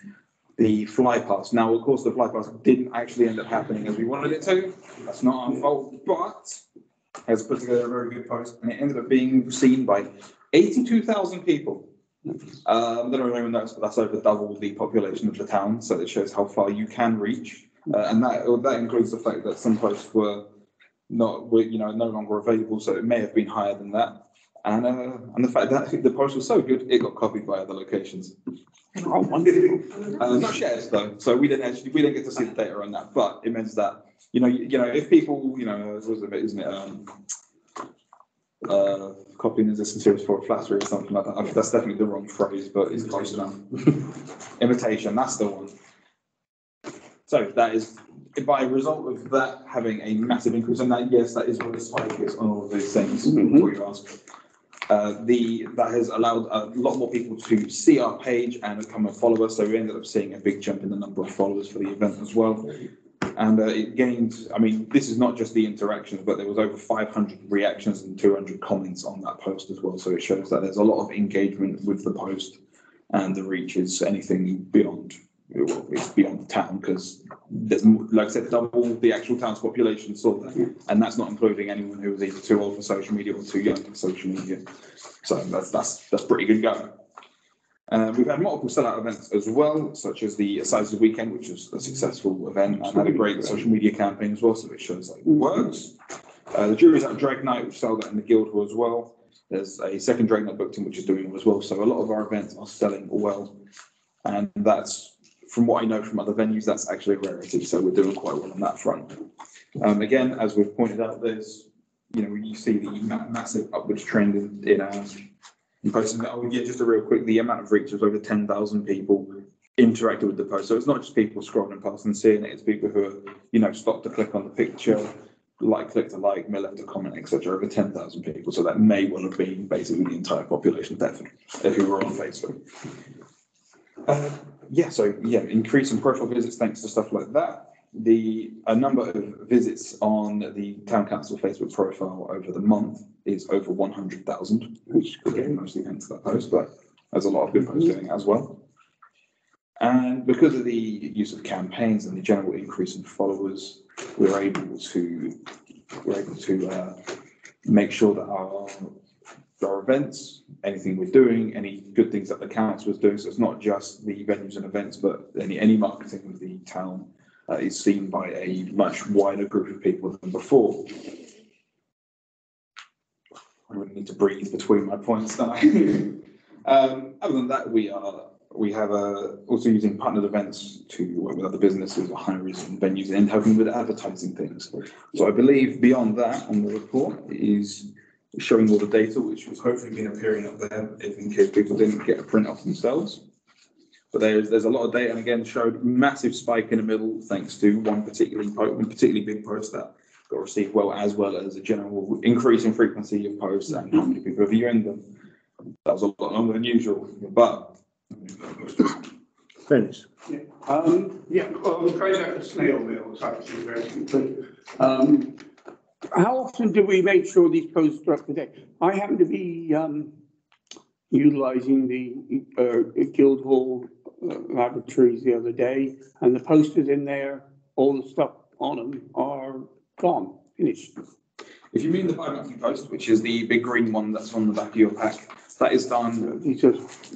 S9: the fly pass. Now, of course, the fly pass didn't actually end up happening as we wanted it to. That's not our fault, but it has put together a very good post, and it ended up being seen by eighty-two thousand people. Um, I don't know if anyone knows, but that's over double the population of the town, so it shows how far you can reach. Uh, and that, that includes the fact that some posts were not, were, you know, no longer available, so it may have been higher than that. And, uh, and the fact that the post was so good, it got copied by other locations.
S1: Oh, wonderful.
S9: Uh, not shares though, so we didn't actually, we didn't get to see the data on that, but it means that, you know, you, you know, if people, you know, what was it, isn't it, um, uh, copying is a sincere for flattery or something like that. I mean, that's definitely the wrong phrase, but it's close enough. Imitation, that's the one. So that is, by result of that having a massive increase, and that, yes, that is what the spike is on all of those things, before you ask. Uh, the, that has allowed a lot more people to see our page and come and follow us, so we ended up seeing a big jump in the number of followers for the event as well. And uh, it gained, I mean, this is not just the interactions, but there was over five hundred reactions and two hundred comments on that post as well. So it shows that there's a lot of engagement with the post and the reach is anything beyond, it's beyond the town because there's, like I said, double the actual town's population saw that. And that's not including anyone who was either too old for social media or too young for social media. So that's, that's, that's pretty good going. Uh, we've had multiple sellout events as well, such as the Sizes Weekend, which was a successful event and had a great social media campaign as well, so it shows that it works. Uh, the jury's at Drag Night, which sold out in the Guildhall as well. There's a second Drag Night booked in, which is doing well as well. So a lot of our events are selling well. And that's, from what I know from other venues, that's actually a rarity. So we're doing quite well on that front. Um, again, as we've pointed out, there's, you know, when you see the ma- massive upwards trend in, in, um, in posting. Oh, yeah, just a real quick, the amount of reach was over ten thousand people interacted with the post. So it's not just people scrolling past and seeing it, it's people who are, you know, stopped to click on the picture, like, click to like, may left a comment, etc. Over ten thousand people. So that may well have been basically the entire population of Thetford, if you were on Facebook. Uh, yeah, so yeah, increase in profile visits thanks to stuff like that. The, a number of visits on the town council Facebook profile over the month is over one hundred thousand, which again, mostly thanks to that post, but there's a lot of good posts doing it as well. And because of the use of campaigns and the general increase in followers, we're able to, we're able to, uh, make sure that our, our events, anything we're doing, any good things that the council is doing, so it's not just the venues and events, but any, any marketing of the town uh, is seen by a much wider group of people than before. I really need to breathe between my points, I? Um, other than that, we are, we have, uh, also using partnered events to work with other businesses or hires and venues and helping with advertising things. So I believe beyond that on the report is showing all the data, which was hopefully been appearing up there, if in case people didn't get a print off themselves. But there's, there's a lot of data and again showed massive spike in the middle, thanks to one particularly, po- one particularly big post that got received well, as well as a general increase in frequency of posts and how many people are viewing them. That was a lot longer than usual, but
S1: Dennis?
S8: Um, yeah, well, it goes out to snail mail, so it's very but, um, how often do we make sure these posts are up to date? I happen to be, um, utilising the, uh, Guildhall uh, laboratories the other day, and the posters in there, all the stuff on them are gone, finished.
S9: if you mean the bi-monthly post, which is the big green one that's on the back of your pack, that is done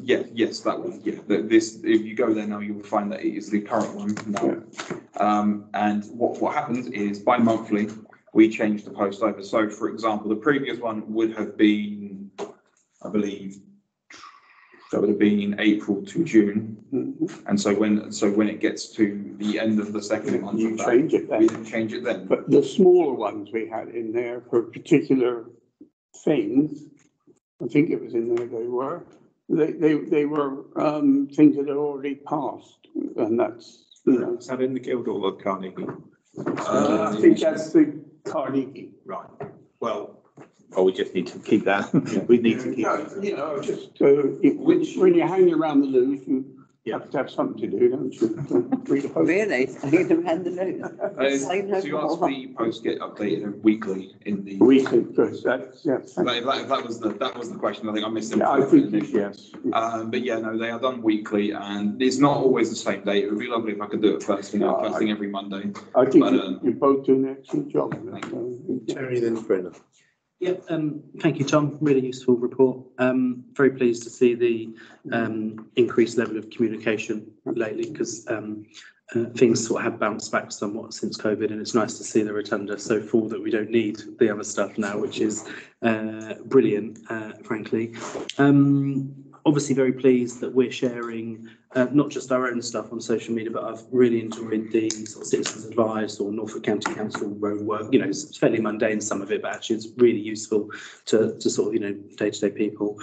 S9: Yeah, yes, that one, yeah, this, if you go there now, you will find that it is the current one now. Um, and what, what happens is bi-monthly, we change the post over. So for example, the previous one would have been, I believe, that would have been April to June.
S8: Mhm.
S9: And so when, so when it gets to the end of the second month
S8: you
S9: of that,
S8: change it
S9: we
S8: then.
S9: then change it then.
S8: But the smaller ones we had in there for particular things, I think it was in there they were, they, they, they were, um, things that had already passed, and that's, you know.
S3: Is that in the Guildhall or Carnegie?
S8: Uh, I think that's the Carnegie.
S3: Right, well, well, we just need to keep that, we need to keep.
S8: No, You know, just, uh, it- when you're hanging around the loos, you have to have something to do, don't you? Read a post.
S5: Really, hanging around the loop.
S9: Uh,
S5: Say no
S9: So you asked
S5: more.
S9: the post get updated weekly in the.
S8: Weekly, first, that's, yeah.
S9: If that, if that- if that was the, that was the question, I think I missed it.
S8: Yeah, I think, it's yes.
S9: Um, but yeah, no, they are done weekly and it's not always the same day. It would be lovely if I could do it first thing,
S8: No,
S9: first thing every Monday.
S8: I think
S9: But,
S8: you-
S9: um,
S8: you're both doing an excellent job.
S9: Thank
S8: So, yeah.
S1: Terry, then Brendan.
S6: Yeah, um, thank you, Tom. Really useful report. Um, very pleased to see the, um, increased level of communication lately because, um, uh, things sort of have bounced back somewhat since COVID and it's nice to see the rotunda so full that we don't need the other stuff now, which is, uh, brilliant, uh, frankly. Obviously very pleased that we're sharing, uh, not just our own stuff on social media, but I've really enjoyed the sort of citizens advice or Norfolk County Council road work. You know, it's fairly mundane, some of it, but actually it's really useful to, to sort of, you know, day-to-day people.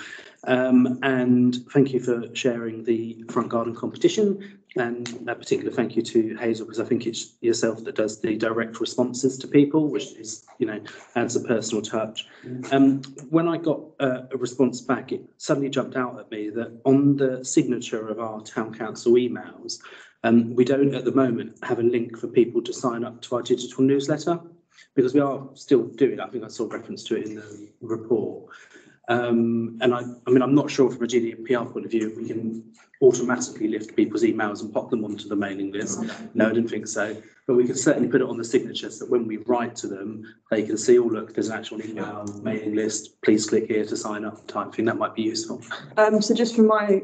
S6: Um, and thank you for sharing the front garden competition. And a particular thank you to Hazel, because I think it's yourself that does the direct responses to people, which is, you know, adds a personal touch. Um, when I got uh, a response back, it suddenly jumped out at me that on the signature of our town council emails, um, we don't at the moment have a link for people to sign up to our digital newsletter because we are still doing. I think I saw reference to it in the report. Um, and I, I mean, I'm not sure from a GDPR point of view, we can automatically lift people's emails and pop them onto the mailing list. No, I didn't think so. But we can certainly put it on the signature so that when we write to them, they can see, oh, look, there's an actual email mailing list. Please click here to sign up type thing. That might be useful.
S10: Um, so just from my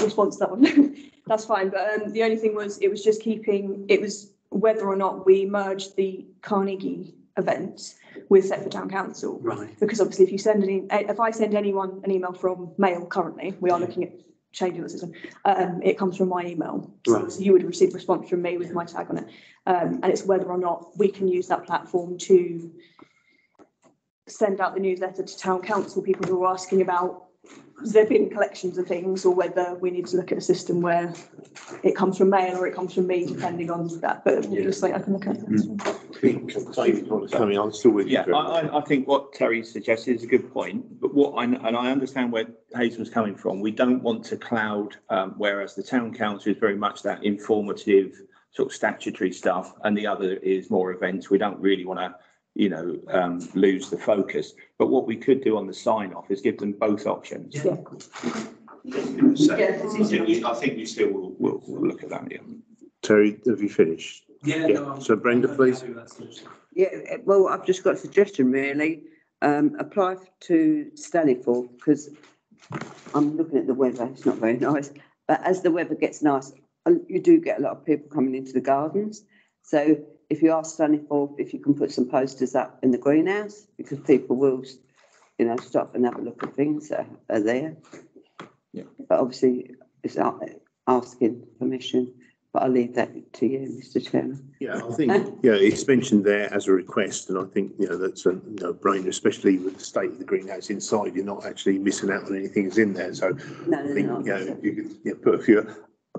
S10: response to that one, that's fine, but, um, the only thing was, it was just keeping, it was whether or not we merged the Carnegie events with Thetford Town Council.
S6: Right.
S10: Because obviously if you send any, eh, if I send anyone an email from mail currently, we are looking at changing the system, um, it comes from my email.
S6: Right.
S10: So you would receive a response from me with my tag on it. Um, and it's whether or not we can use that platform to send out the newsletter to town council, people who are asking about there being collections of things, or whether we need to look at a system where it comes from mail or it comes from me, depending on that, but we'll just like, I can look at it.
S1: David, want to come in? I'm still with you.
S3: Yeah, I, I, I think what Terry suggested is a good point, but what I, and I understand where Hazel's coming from. We don't want to cloud, um, whereas the town council is very much that informative sort of statutory stuff and the other is more events. We don't really want to, you know, um, lose the focus. But what we could do on the sign off is give them both options.
S10: Yeah.
S3: So,
S10: Yeah, it's easy.
S3: I think we still will, will, will look at that, yeah.
S1: Terry, have you finished?
S6: Yeah.
S1: Yeah. So Brenda, please.
S5: Yeah, eh, well, I've just got a suggestion really. Um, apply to Stanifor because I'm looking at the weather, it's not very nice. But as the weather gets nice, uh, you do get a lot of people coming into the gardens. So if you ask Stanifor if you can put some posters up in the greenhouse, because people will, you know, stop and have a look at things that are there.
S3: Yeah.
S5: But obviously, it's a- asking permission, but I'll leave that to you, Mr Chairman.
S1: Yeah, I think, yeah, it's mentioned there as a request, and I think, you know, that's a no-brainer, especially with the state of the greenhouse inside, you're not actually missing out on anything that's in there, so
S5: No,
S1: I
S5: no,
S1: think,
S5: no.
S1: you know, you could, yeah, put a few,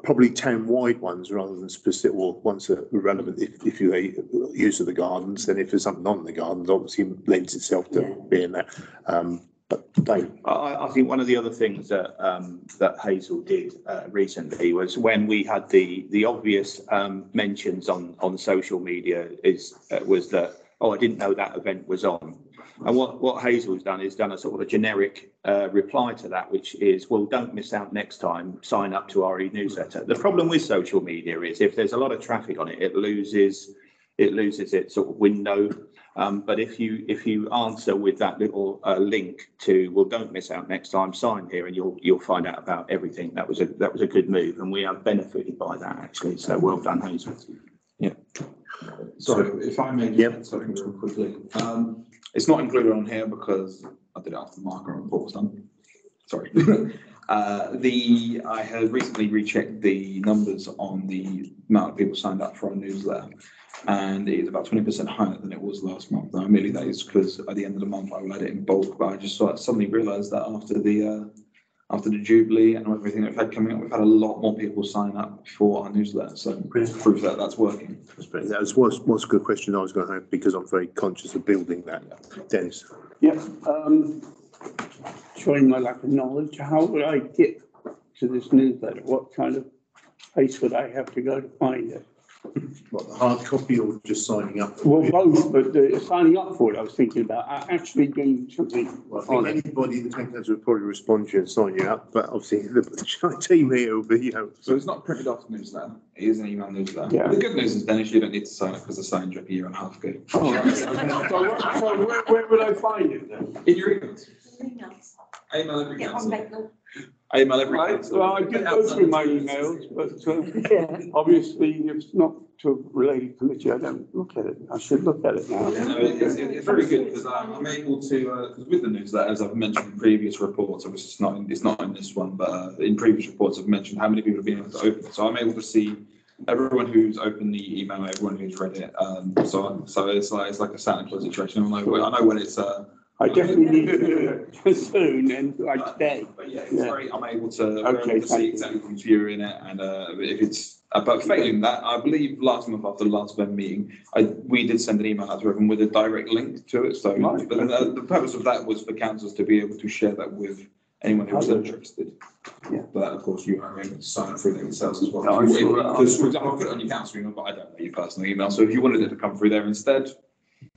S1: probably town-wide ones rather than specific, or ones that are relevant, if, if you're a user of the gardens, then if there's something on the gardens, obviously lends itself
S5: Yeah.
S1: to being that, um, but Dave,
S3: I- I, I think one of the other things that, um, that Hazel did, uh, recently was when we had the, the obvious, um, mentions on, on social media is, uh, was that, oh, I didn't know that event was on. And what, what Hazel's done is done a sort of a generic, uh, reply to that, which is, well, don't miss out next time, sign up to our e-newsletter. The problem with social media is if there's a lot of traffic on it, it loses, it loses its sort of window. Um, but if you, if you answer with that little, uh, link to, well, don't miss out next time, sign here and you'll, you'll find out about everything. That was a, that was a good move and we have benefited by that actually. So well done, Hazel. Yeah.
S9: Sorry, if I may just
S1: Yep.
S9: add something real quickly. Um, it's not included on here because I did it after the marker report was done. Sorry. Uh, the, I had recently rechecked the numbers on the amount of people signed up for our newsletter. And it is about twenty percent higher than it was last month. Now, admittedly, that is because at the end of the month, I will add it in bulk, but I just suddenly realised that after the, uh, after the Jubilee and everything that we've had coming up, we've had a lot more people sign up for our newsletter. So proof that that's working.
S1: that was, was, was a good question I was going to have, because I'm very conscious of building that. Dennis?
S8: Yeah, um, showing my lack of knowledge, how would I get to this newsletter? What kind of place would I have to go to find it?
S1: What, the hard copy or just signing up?
S8: Well, both, but uh, signing up for it, I was thinking about, a- actually doing something
S1: Well, I
S8: on
S1: think
S8: it.
S1: anybody, the town council would probably respond to you and sign you up, but obviously the team here will be, you know.
S9: So it's not printed off newsletter, it is an email newsletter.
S8: Yeah.
S9: The good news is, Dennis, you don't need to sign up because the signed up a year and a half ago.
S8: Oh, right. So where- so where, where would I find it then?
S9: In your emails, I email every
S2: Get on
S9: council,
S2: that.
S9: I email every
S8: Right,
S9: council.
S8: well, I did go through my emails, but uh,
S5: Yeah.
S8: obviously if it's not to a related committee, I don't look at it. I should look at it now.
S9: Yeah, no, it- it's, it's very good because I'm, I'm able to, uh, 'cause with the newsletter, as I've mentioned in previous reports, obviously it's not, in- it's not in this one, but uh, in previous reports, I've mentioned how many people have been able to open it. So I'm able to see everyone who's opened the email, everyone who's read it. Um, so, so it's like, it's like a Santa Claus situation. I know, I know when it's, uh,
S8: I definitely need to do it soon and like today.
S9: But yeah, it's
S8: Yeah.
S9: very, I'm able to,
S8: Okay,
S9: able to see exactly who's viewing it and, uh, if it's, uh, but failing that, I believe last month after the last web meeting, I, we did send an email out to everyone with a direct link to it, so,
S8: Right.
S9: but the, the purpose of that was for councils to be able to share that with anyone who was interested.
S8: Yeah.
S9: But of course, you are able to sign up through that yourselves as well.
S8: No, I saw that.
S9: Because, for example, I put it on your council email, but I don't know your personal email, so if you wanted it to come through there instead,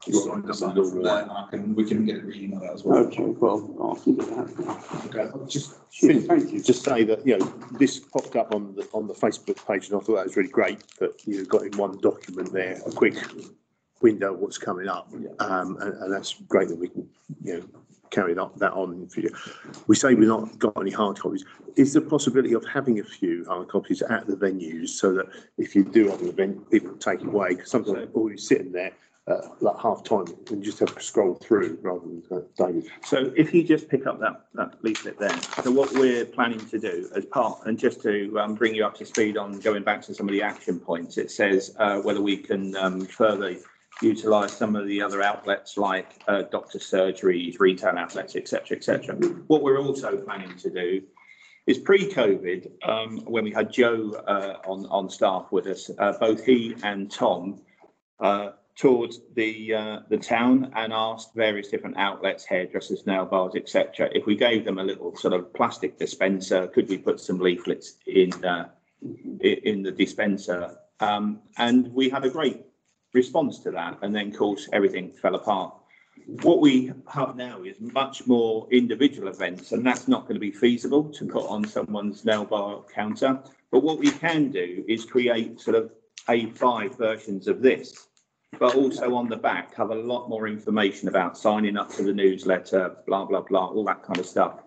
S9: you want to sign up from there, and I can, we can get it re-emailed out as well.
S8: Okay, well, I'll do that.
S1: Okay, I'll just
S8: Cheers, Thank you.
S1: just say that, you know, this popped up on the, on the Facebook page and I thought that was really great that you've got in one document there, a quick window of what's coming up. Um, and, and that's great that we can, you know, carry that, that on in future. We say we've not got any hard copies. Is there a possibility of having a few hard copies at the venues so that if you do have an event, people take it away? Because sometimes they're always sitting there uh, like half time and just have to scroll through rather than, uh, David.
S3: So if you just pick up that, that leaflet there, so what we're planning to do as part, and just to um, bring you up to speed on going back to some of the action points, it says uh, whether we can um, further utilise some of the other outlets like uh, doctor surgeries, retail outlets, etc., cetera, et cetera. What we're also planning to do is pre-COVID, um, when we had Joe uh, on, on staff with us, uh, both he and Tom uh, toured the uh, the town and asked various different outlets, hairdressers, nail bars, etc. If we gave them a little sort of plastic dispenser, could we put some leaflets in uh, in the dispenser? Um, and we had a great response to that. And then, of course, everything fell apart. What we have now is much more individual events, and that's not going to be feasible to put on someone's nail bar counter. But what we can do is create sort of A5 versions of this but also on the back have a lot more information about signing up to the newsletter, blah, blah, blah, all that kind of stuff.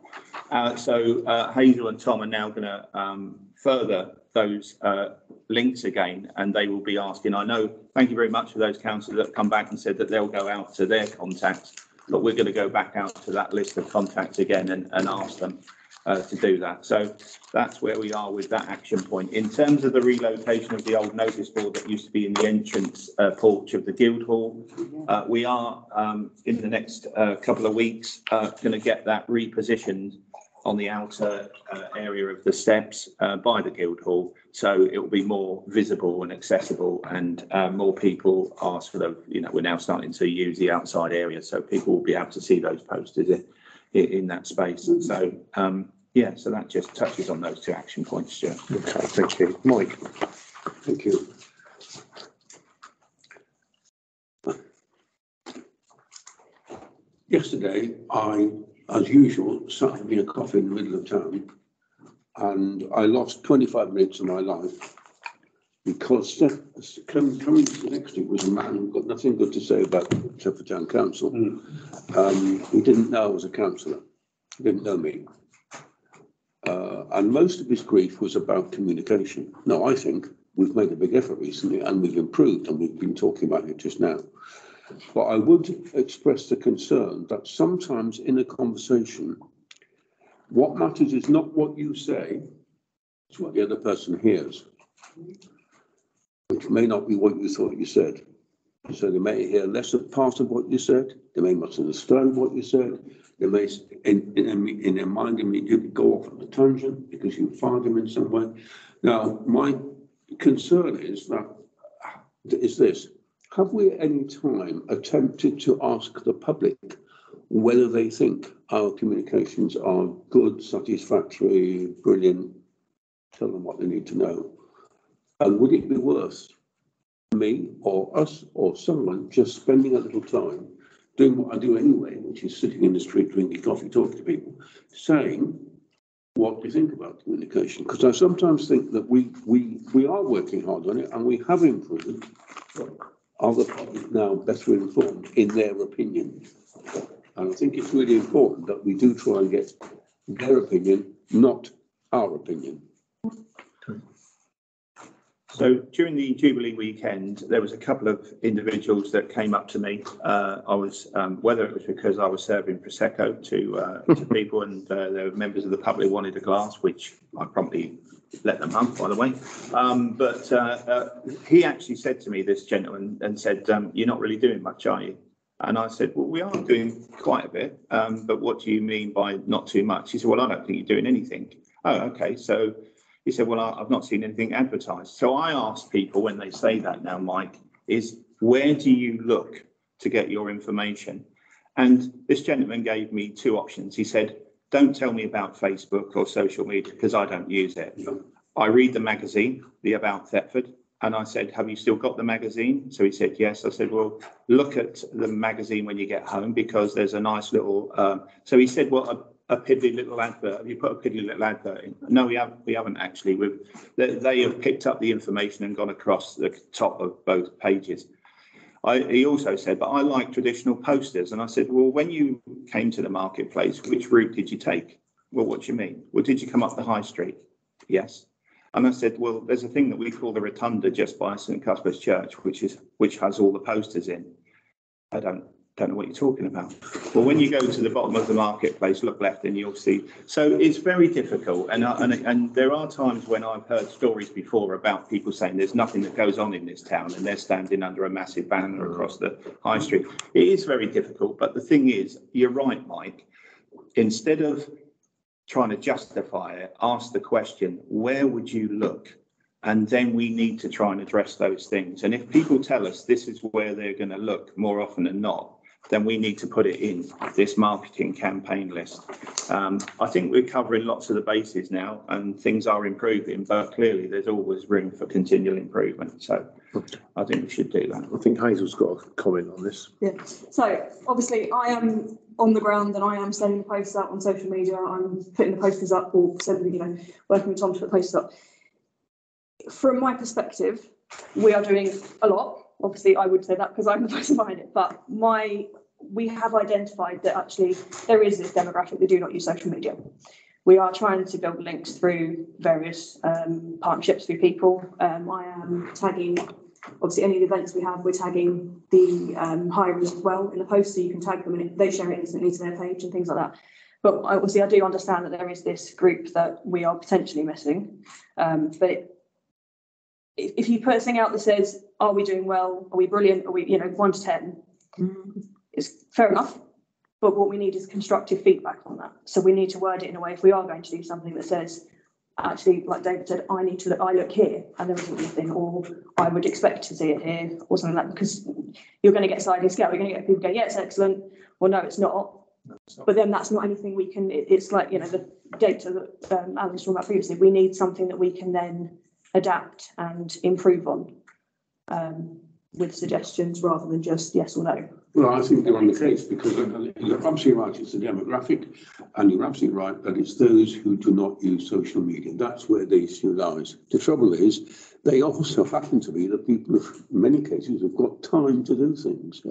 S3: Uh, so uh, Hazel and Tom are now going to um, further those uh, links again, and they will be asking. I know, thank you very much for those councillors that have come back and said that they'll go out to their contacts, but we're going to go back out to that list of contacts again and, and ask them uh, to do that. So that's where we are with that action point. In terms of the relocation of the old notice board that used to be in the entrance uh, porch of the Guildhall, uh, we are um, in the next uh, couple of weeks uh, going to get that repositioned on the outer uh, area of the steps by the Guildhall. So it will be more visible and accessible and more people are sort of, you know, we're now starting to use the outside area. So people will be able to see those posters in, in, in that space. So, um, yeah, so that just touches on those two action points, Stuart.
S1: Okay, thank you. Mike?
S8: Thank you. Yesterday, I, as usual, sat having a coffee in the middle of town and I lost twenty-five minutes of my life because coming, coming to the next me was a man who got nothing good to say about Thetford Town Council. Um, he didn't know I was a councillor, He didn't know me. Uh, and most of his grief was about communication. Now, I think we've made a big effort recently and we've improved and we've been talking about it just now. But I would express the concern that sometimes in a conversation, what matters is not what you say, it's what the other person hears, which may not be what you thought you said. So they may hear less of part of what you said, they may not understand what you said, they may, in, in, in their mind, immediately go off on a tangent because you fired them in some way. Now, my concern is that, is this, have we at any time attempted to ask the public whether they think our communications are good, satisfactory, brilliant? Tell them what they need to know. And would it be worth me or us or someone just spending a little time doing what I do anyway, which is sitting in the street drinking coffee, talking to people, saying what we think about communication? Because I sometimes think that we, we, we are working hard on it and we have improved. The public now better informed in their opinion? And I think it's really important that we do try and get their opinion, not our opinion.
S3: So during the Jubilee weekend, there was a couple of individuals that came up to me. Uh, I was, um, whether it was because I was serving Prosecco to, uh, to people and, uh, there were members of the public wanted a glass, which I promptly let them have, by the way. Um, but, uh, uh, he actually said to me, this gentleman, and said, um, you're not really doing much, are you? And I said, well, we are doing quite a bit, um, but what do you mean by not too much? He said, well, I don't think you're doing anything. Oh, okay, so he said, well, I've not seen anything advertised. So I ask people when they say that now, Mike, is where do you look to get your information? And this gentleman gave me two options. He said, don't tell me about Facebook or social media because I don't use it. I read the magazine, the About Thetford, and I said, have you still got the magazine? So he said, yes. I said, well, look at the magazine when you get home because there's a nice little, um, so he said, well, a, piddly little advert. Have you put a piddly little advert in? No, we haven't, we haven't actually. We've, they, they have picked up the information and gone across the top of both pages. I, he also said, but I like traditional posters. And I said, well, when you came to the marketplace, which route did you take? Well, what do you mean? Well, did you come up the high street? Yes. And I said, well, there's a thing that we call the rotunda just by St Cuthbert's Church, which is, which has all the posters in. I don't, don't know what you're talking about. Well, when you go to the bottom of the marketplace, look left and you'll see. So it's very difficult. And, I- and, and there are times when I've heard stories before about people saying there's nothing that goes on in this town and they're standing under a massive banner mm. across the high street. It is very difficult, but the thing is, you're right, Mike. Instead of trying to justify it, ask the question, where would you look? And then we need to try and address those things. And if people tell us this is where they're going to look more often than not, then we need to put it in this marketing campaign list. Um, I think we're covering lots of the bases now and things are improving, but clearly there's always room for continual improvement. So I think we should do that.
S1: I think Hazel's got a comment on this.
S10: Yeah, so obviously I am on the ground and I am sending the posts out on social media. I'm putting the posters up or sending, you know, working with Tom to put posters up. From my perspective, we are doing a lot. Obviously, I would say that because I'm the person behind it, but my, we have identified that actually there is this demographic that do not use social media. We are trying to build links through various um, partnerships with people. Um, I am tagging obviously any of the events we have, we're tagging the um, as well in the post, so you can tag them and they share it instantly to their page and things like that. But obviously, I do understand that there is this group that we are potentially missing. Um, but if, if you put a thing out that says, are we doing well? Are we brilliant? Are we, you know, one to ten? It's fair enough. But what we need is constructive feedback on that. So we need to word it in a way, if we are going to do something that says, actually, like David said, I need to look, I look here and there isn't anything, or I would expect to see it here, or something like that, because you're going to get sliding scale. You're going to get people going, yeah, it's excellent, or no, it's not. But then that's not anything we can, it- it's like, you know, the data that um, Alan was talking about previously, we need something that we can then adapt and improve on um, with suggestions rather than just yes or no.
S8: Well, I think you're on the case because you're absolutely right, it's a demographic, and you're absolutely right that it's those who do not use social media. That's where the issue lies. The trouble is, they also happen to be the people who, in many cases, have got time to do things.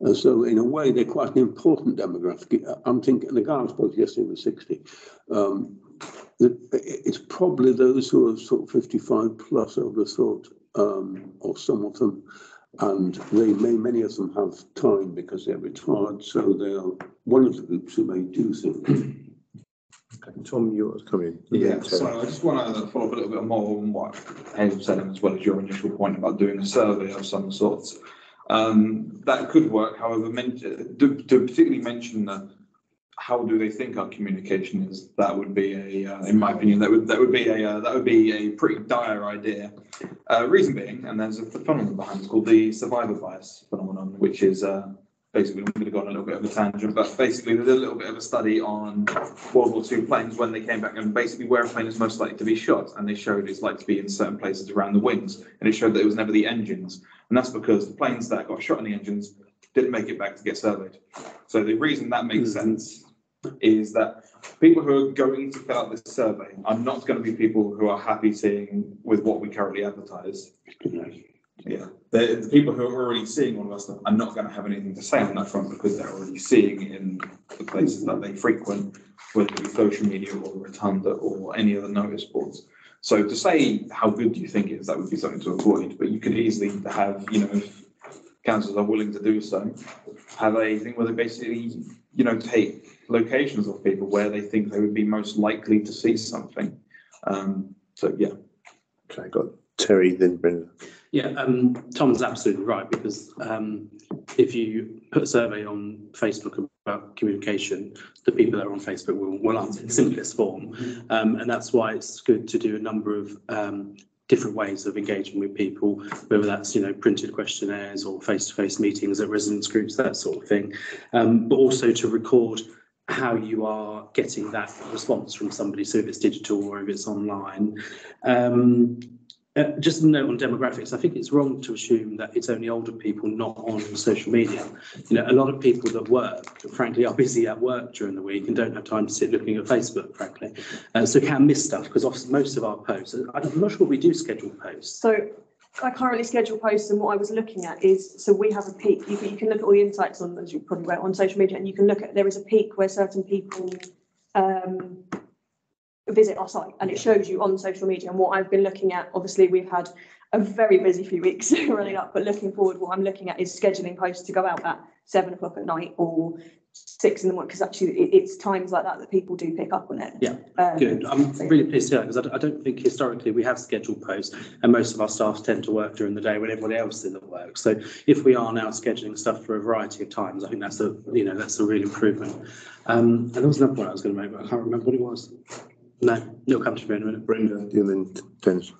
S8: And so, in a way, they're quite an important demographic. I'm thinking, the guy I spoke to yesterday was 60. Um, it's probably those who are sort of 55 plus, I would have thought, um, or some of them. And they may, many of them have time because they're retired, so they are one of the groups who may do things.
S1: Okay, Tom, you're coming.
S9: Yeah, so I just want to follow up a little bit more on what Hazel said, and as well as your initial point about doing a survey of some sorts. Um, that could work, however, men- to, to particularly mention the, how do they think our communication is, that would be a, uh, in my opinion, that would, that would be a, uh, that would be a pretty dire idea. Uh, reason being, and there's a phenomenon behind, it's called the survivor bias phenomenon, which is, uh, basically, I'm gonna go on a little bit of a tangent, but basically, there's a little bit of a study on World War II planes when they came back and basically where a plane is most likely to be shot. And they showed it's like to be in certain places around the wings. And it showed that it was never the engines. And that's because the planes that got shot in the engines didn't make it back to get surveyed. So the reason that makes sense is that people who are going to fill out this survey are not going to be people who are happy seeing with what we currently advertise. Yeah, the, the people who are already seeing all of our stuff are not going to have anything to say on that front because they're already seeing in the places that they frequent, whether it be social media or Rotunda or any other notice boards. So to say how good you think it is, that would be something to avoid, but you could easily have, you know, if councils are willing to do so, have a thing where they basically, you know, take locations of people where they think they would be most likely to see something. Um, so, yeah.
S1: Okay, I got Terry, then Brendan.
S6: Yeah, um, Tom's absolutely right, because, um, if you put a survey on Facebook about communication, the people that are on Facebook will, will answer in the simplest form. Um, and that's why it's good to do a number of, um, different ways of engaging with people, whether that's, you know, printed questionnaires or face-to-face meetings at residence groups, that sort of thing. Um, but also to record how you are getting that response from somebody, so if it's digital or if it's online. Um, uh, just a note on demographics, I think it's wrong to assume that it's only older people not on social media. You know, a lot of people that work, frankly, are busy at work during the week and don't have time to sit looking at Facebook, frankly. Uh, so can miss stuff because most of our posts, I'm not sure we do schedule posts.
S10: So I currently schedule posts and what I was looking at is, so we have a peak, you can, you can look at all the insights on, as you probably went on social media and you can look at, there is a peak where certain people um, visit our site and it shows you on social media and what I've been looking at. Obviously, we've had a very busy few weeks running up, but looking forward, what I'm looking at is scheduling posts to go out at seven o'clock at night or six in the morning, because actually it, it's times like that that people do pick up on it.
S6: Yeah,
S10: Um,
S6: Good. I'm really pleased to hear that because I, don't- I don't think historically we have scheduled posts and most of our staff tend to work during the day when everybody else is at work. So if we are now scheduling stuff for a variety of times, I think that's a, you know, that's a real improvement. Um, and there was another point I was going to make, but I can't remember what it was. No, it'll come to me in a minute.
S1: Brenda, and then Dennis.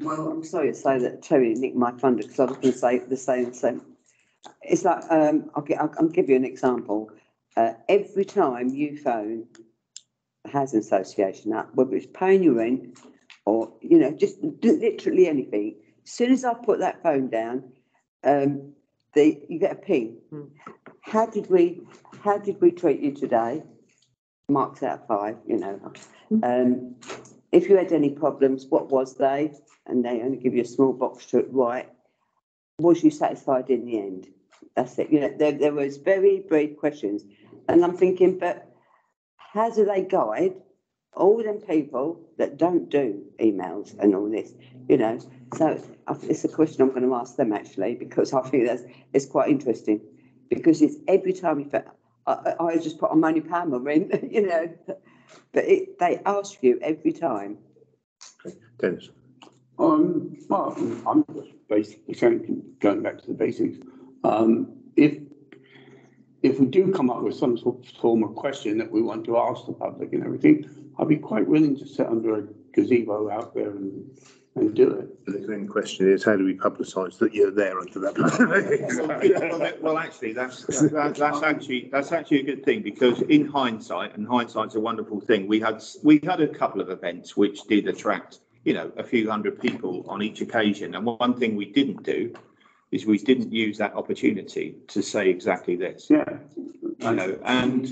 S5: Well, I'm sorry to say that Terry nicked my thunder because I was going to say the same thing. It's like, um, I'll gi- I'll, I'll give you an example. Uh, every time you phone a housing association up, whether it's paying your rent or, you know, just literally anything, as soon as I put that phone down, um, the, you get a ping. How did we, how did we treat you today? Marks out of five, you know. Um, if you had any problems, what was they? And they only give you a small box to write. Was you satisfied in the end? That's it. You know, there, there was very brief questions. And I'm thinking, but how do they guide all them people that don't do emails and all this, you know? So it's a question I'm going to ask them actually, because I think that's, it's quite interesting. Because it's every time you, I, I, I just put on money Palmer in, you know, but it, they ask you every time.
S1: Dennis.
S8: Um, well, I'm just basically saying, going back to the basics, um, if, if we do come up with some sort of form of question that we want to ask the public and everything, I'd be quite willing to sit under a gazebo out there and, and do it.
S1: The then question is, how do we publicise that you're there under that?
S3: Well, that- Well, actually, that's, that- that's actually, that's actually a good thing because in hindsight, and hindsight's a wonderful thing, we had, we had a couple of events which did attract, you know, a few hundred people on each occasion. And one thing we didn't do is we didn't use that opportunity to say exactly this.
S8: Yeah.
S3: You know, and,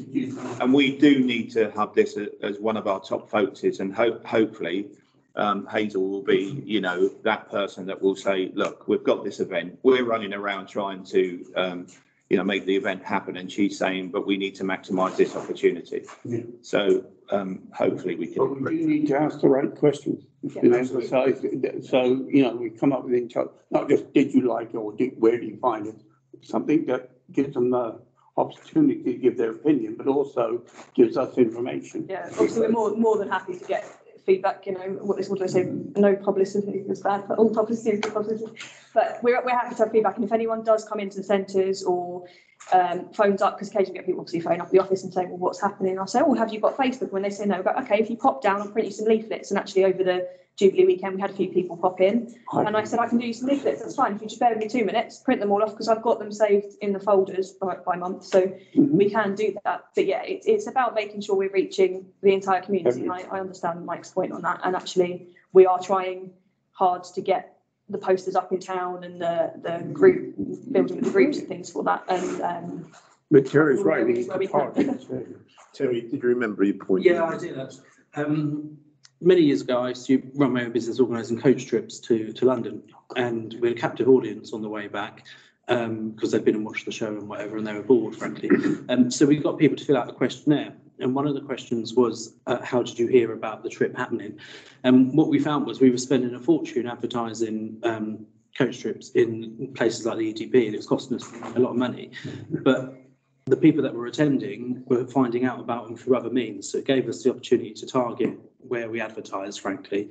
S3: and we do need to have this as one of our top focuses and hope, hopefully, um, Hazel will be, you know, that person that will say, look, we've got this event, we're running around trying to, um, you know, make the event happen, and she's saying, but we need to maximise this opportunity.
S8: Yeah.
S3: So, um, hopefully we
S8: But
S3: can.
S8: we do need to ask the right questions. You know, so, so, you know, we come up with, each other, not just did you like it or did, where do you find it? Something that gives them the opportunity to give their opinion, but also gives us information.
S10: Yeah, obviously, we're more, more than happy to get feedback, you know, what is, what do I say, no publicity is bad, but all publicity is good publicity. But we're, we're happy to have feedback, and if anyone does come into the centres or um, phones up, because occasionally get people obviously phone up the office and say, well, what's happening? I'll say, oh, have you got Facebook? When they say no, I go, okay, if you pop down, I'll print you some leaflets, and actually over the Jubilee weekend, we had a few people pop in, and I said, I can do you some leaflets, that's fine, if you just bear with me two minutes, print them all off, because I've got them saved in the folders by, by month, so we can do that. But yeah, it's, it's about making sure we're reaching the entire community, and I, I understand Mike's point on that, and actually, we are trying hard to get the posters up in town and the, the group, building the groups and things for that, and, um,
S8: But Terry's right, we need
S10: Where we
S8: to
S10: can.
S1: Terry, did you remember your point?
S6: Yeah, I did. actually. Um, many years ago, I used to run my own business organising coach trips to, to London and we had a captive audience on the way back um, because they'd been and watched the show and whatever and they were bored, frankly. Um, so we got people to fill out a questionnaire. And one of the questions was, uh, how did you hear about the trip happening? And what we found was we were spending a fortune advertising um, coach trips in places like the EDP and it was costing us a lot of money. But the people that were attending were finding out about them through other means. So it gave us the opportunity to target where we advertise, frankly.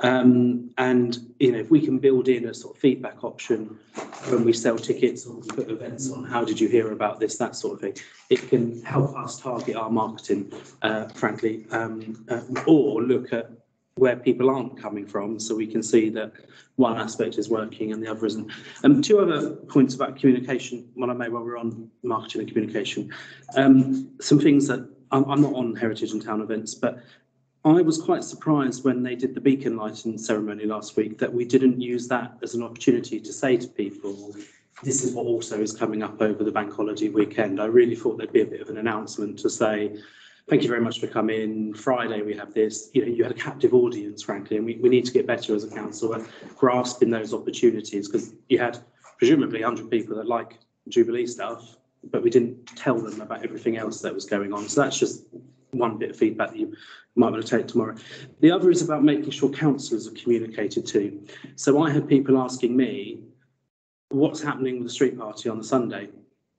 S6: Um, and, you know, if we can build in a sort of feedback option when we sell tickets or put events on, how did you hear about this, that sort of thing, it can help us target our marketing, uh, frankly, um, uh, or look at where people aren't coming from so we can see that one aspect is working and the other isn't. Um, two other points about communication, one I made while we we're on marketing and communication. Um, some things that I'm, I'm not on heritage and town events, but I was quite surprised when they did the beacon lighting ceremony last week that we didn't use that as an opportunity to say to people, this is what also is coming up over the bank holiday weekend. I really thought there'd be a bit of an announcement to say, thank you very much for coming. Friday we have this. You know, you had a captive audience, frankly, and we, we need to get better as a council at grasping those opportunities because you had presumably 100 people that like Jubilee stuff, but we didn't tell them about everything else that was going on. So that's just one bit of feedback that you might want to take tomorrow. The other is about making sure councillors are communicated to. So I had people asking me, what's happening with the street party on the Sunday?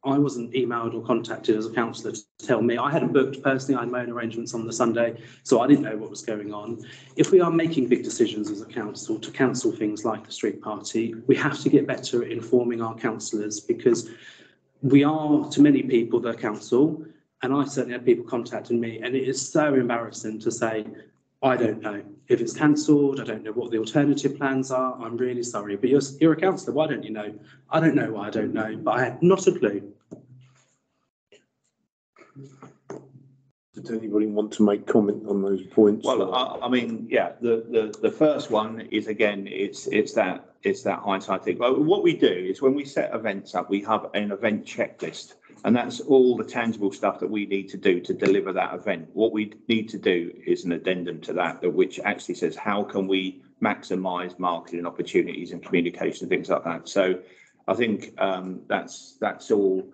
S6: I wasn't emailed or contacted as a councillor to tell me. I hadn't booked personally, I had my own arrangements on the Sunday, so I didn't know what was going on. If we are making big decisions as a council to cancel things like the street party, we have to get better at informing our councillors because we are, to many people, the council, and I certainly had people contacting me, and it is so embarrassing to say, I don't know if it's cancelled. I don't know what the alternative plans are. I'm really sorry, but you're, you're a councillor. Why don't you know? I don't know why I don't know, but I had not a clue.
S1: Does anybody want to make comment on those points?
S3: Well, I, I mean, yeah, the, the, the first one is again, it's, it's that, it's that hindsight thing. Well, what we do is when we set events up, we have an event checklist. And that's all the tangible stuff that we need to do to deliver that event. What we need to do is an addendum to that, which actually says, how can we maximise marketing opportunities and communication, things like that. So I think um, that's, that's all.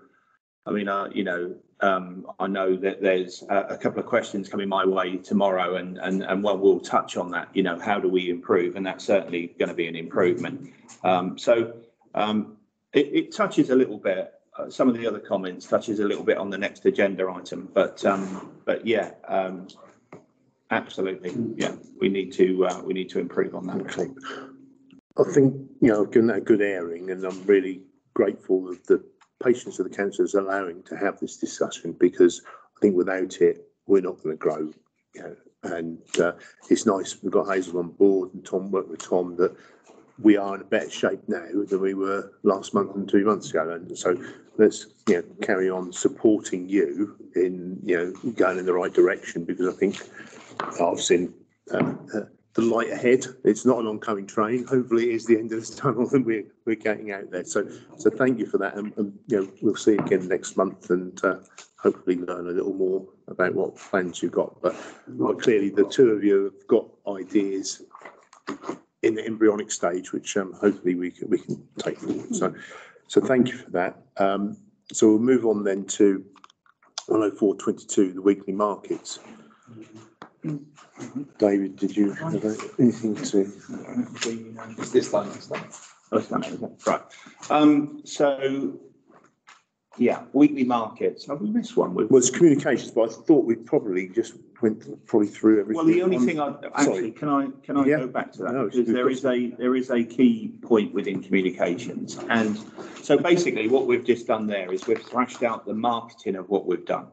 S3: I mean, uh, you know, um, I know that there's a, a couple of questions coming my way tomorrow and, and, and one will touch on that, you know, how do we improve? And that's certainly going to be an improvement. Um, so um, it, it touches a little bit, some of the other comments touches a little bit on the next agenda item, but, um, but yeah, um, absolutely. Yeah, we need to, uh, we need to improve on that.
S1: Okay. I think, you know, I've given that a good airing and I'm really grateful of the patience of the council is allowing to have this discussion because I think without it, we're not going to grow. You know, and uh, it's nice we've got Hazel on board and Tom worked with Tom that we are in a better shape now than we were last month and two months ago. And so let's you know carry on supporting you in you know going in the right direction because I think I've seen uh, uh, the light ahead. It's not an oncoming train. Hopefully, it is the end of this tunnel, and we're we're getting out there. So, so thank you for that, and, and you know we'll see you again next month, and uh, hopefully learn a little more about what plans you've got. But clearly, the two of you have got ideas in the embryonic stage, which um, hopefully we can we can take forward. So, so thank you for that. Um, so we'll move on then to 104.22, the weekly markets. David, did you have anything to?
S9: It's this that.
S3: Oh, it's done it? Right. Um, so, yeah, weekly markets. Have we missed one? We've-
S1: Well, it's communications, but I thought we'd probably just went probably through everything.
S3: Well, the only
S1: on-
S3: thing I, actually,
S1: Sorry.
S3: can I, can I
S1: Yeah.
S3: go back to that?
S1: No,
S3: Because there is a, there is a key point within communications. And so basically what we've just done there is we've thrashed out the marketing of what we've done.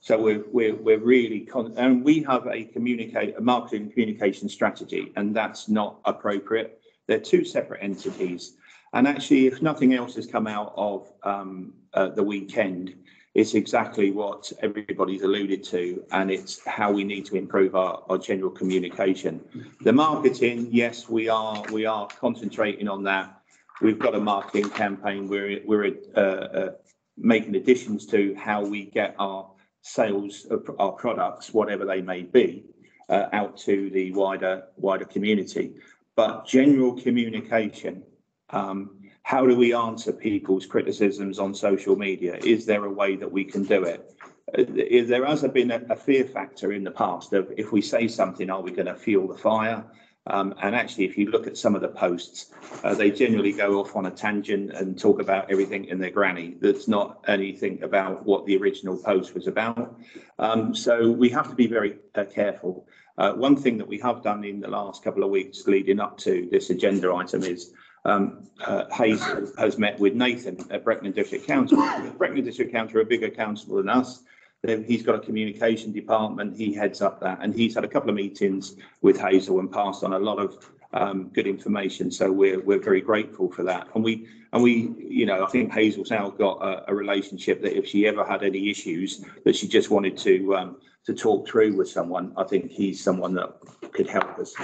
S3: So we're, we're, we're really, con- and we have a communicate, a marketing communication strategy, and that's not appropriate. They're two separate entities. And actually, if nothing else has come out of, um, uh, the weekend, it's exactly what everybody's alluded to, and it's how we need to improve our, our general communication. The marketing, yes, we are, we are concentrating on that. We've got a marketing campaign. We're, we're, uh, uh, making additions to how we get our sales of our products, whatever they may be, uh, out to the wider, wider community. But general communication, um, how do we answer people's criticisms on social media? Is there a way that we can do it? Uh, is- There has been a, a fear factor in the past of if we say something, are we going to fuel the fire? Um, and actually, if you look at some of the posts, uh, they generally go off on a tangent and talk about everything in their granny. That's not anything about what the original post was about. Um, so we have to be very uh, careful. Uh, one thing that we have done in the last couple of weeks leading up to this agenda item is um, uh, Hayes has met with Nathan at Breckland District Council. Breckland District Council are a bigger council than us. He's got a communication department. He heads up that, and he's had a couple of meetings with Hazel and passed on a lot of um, good information. So we're we're very grateful for that. And we and we, you know, I think Hazel's now got a, a relationship that if she ever had any issues that she just wanted to um, to talk through with someone, I think he's someone that could help us.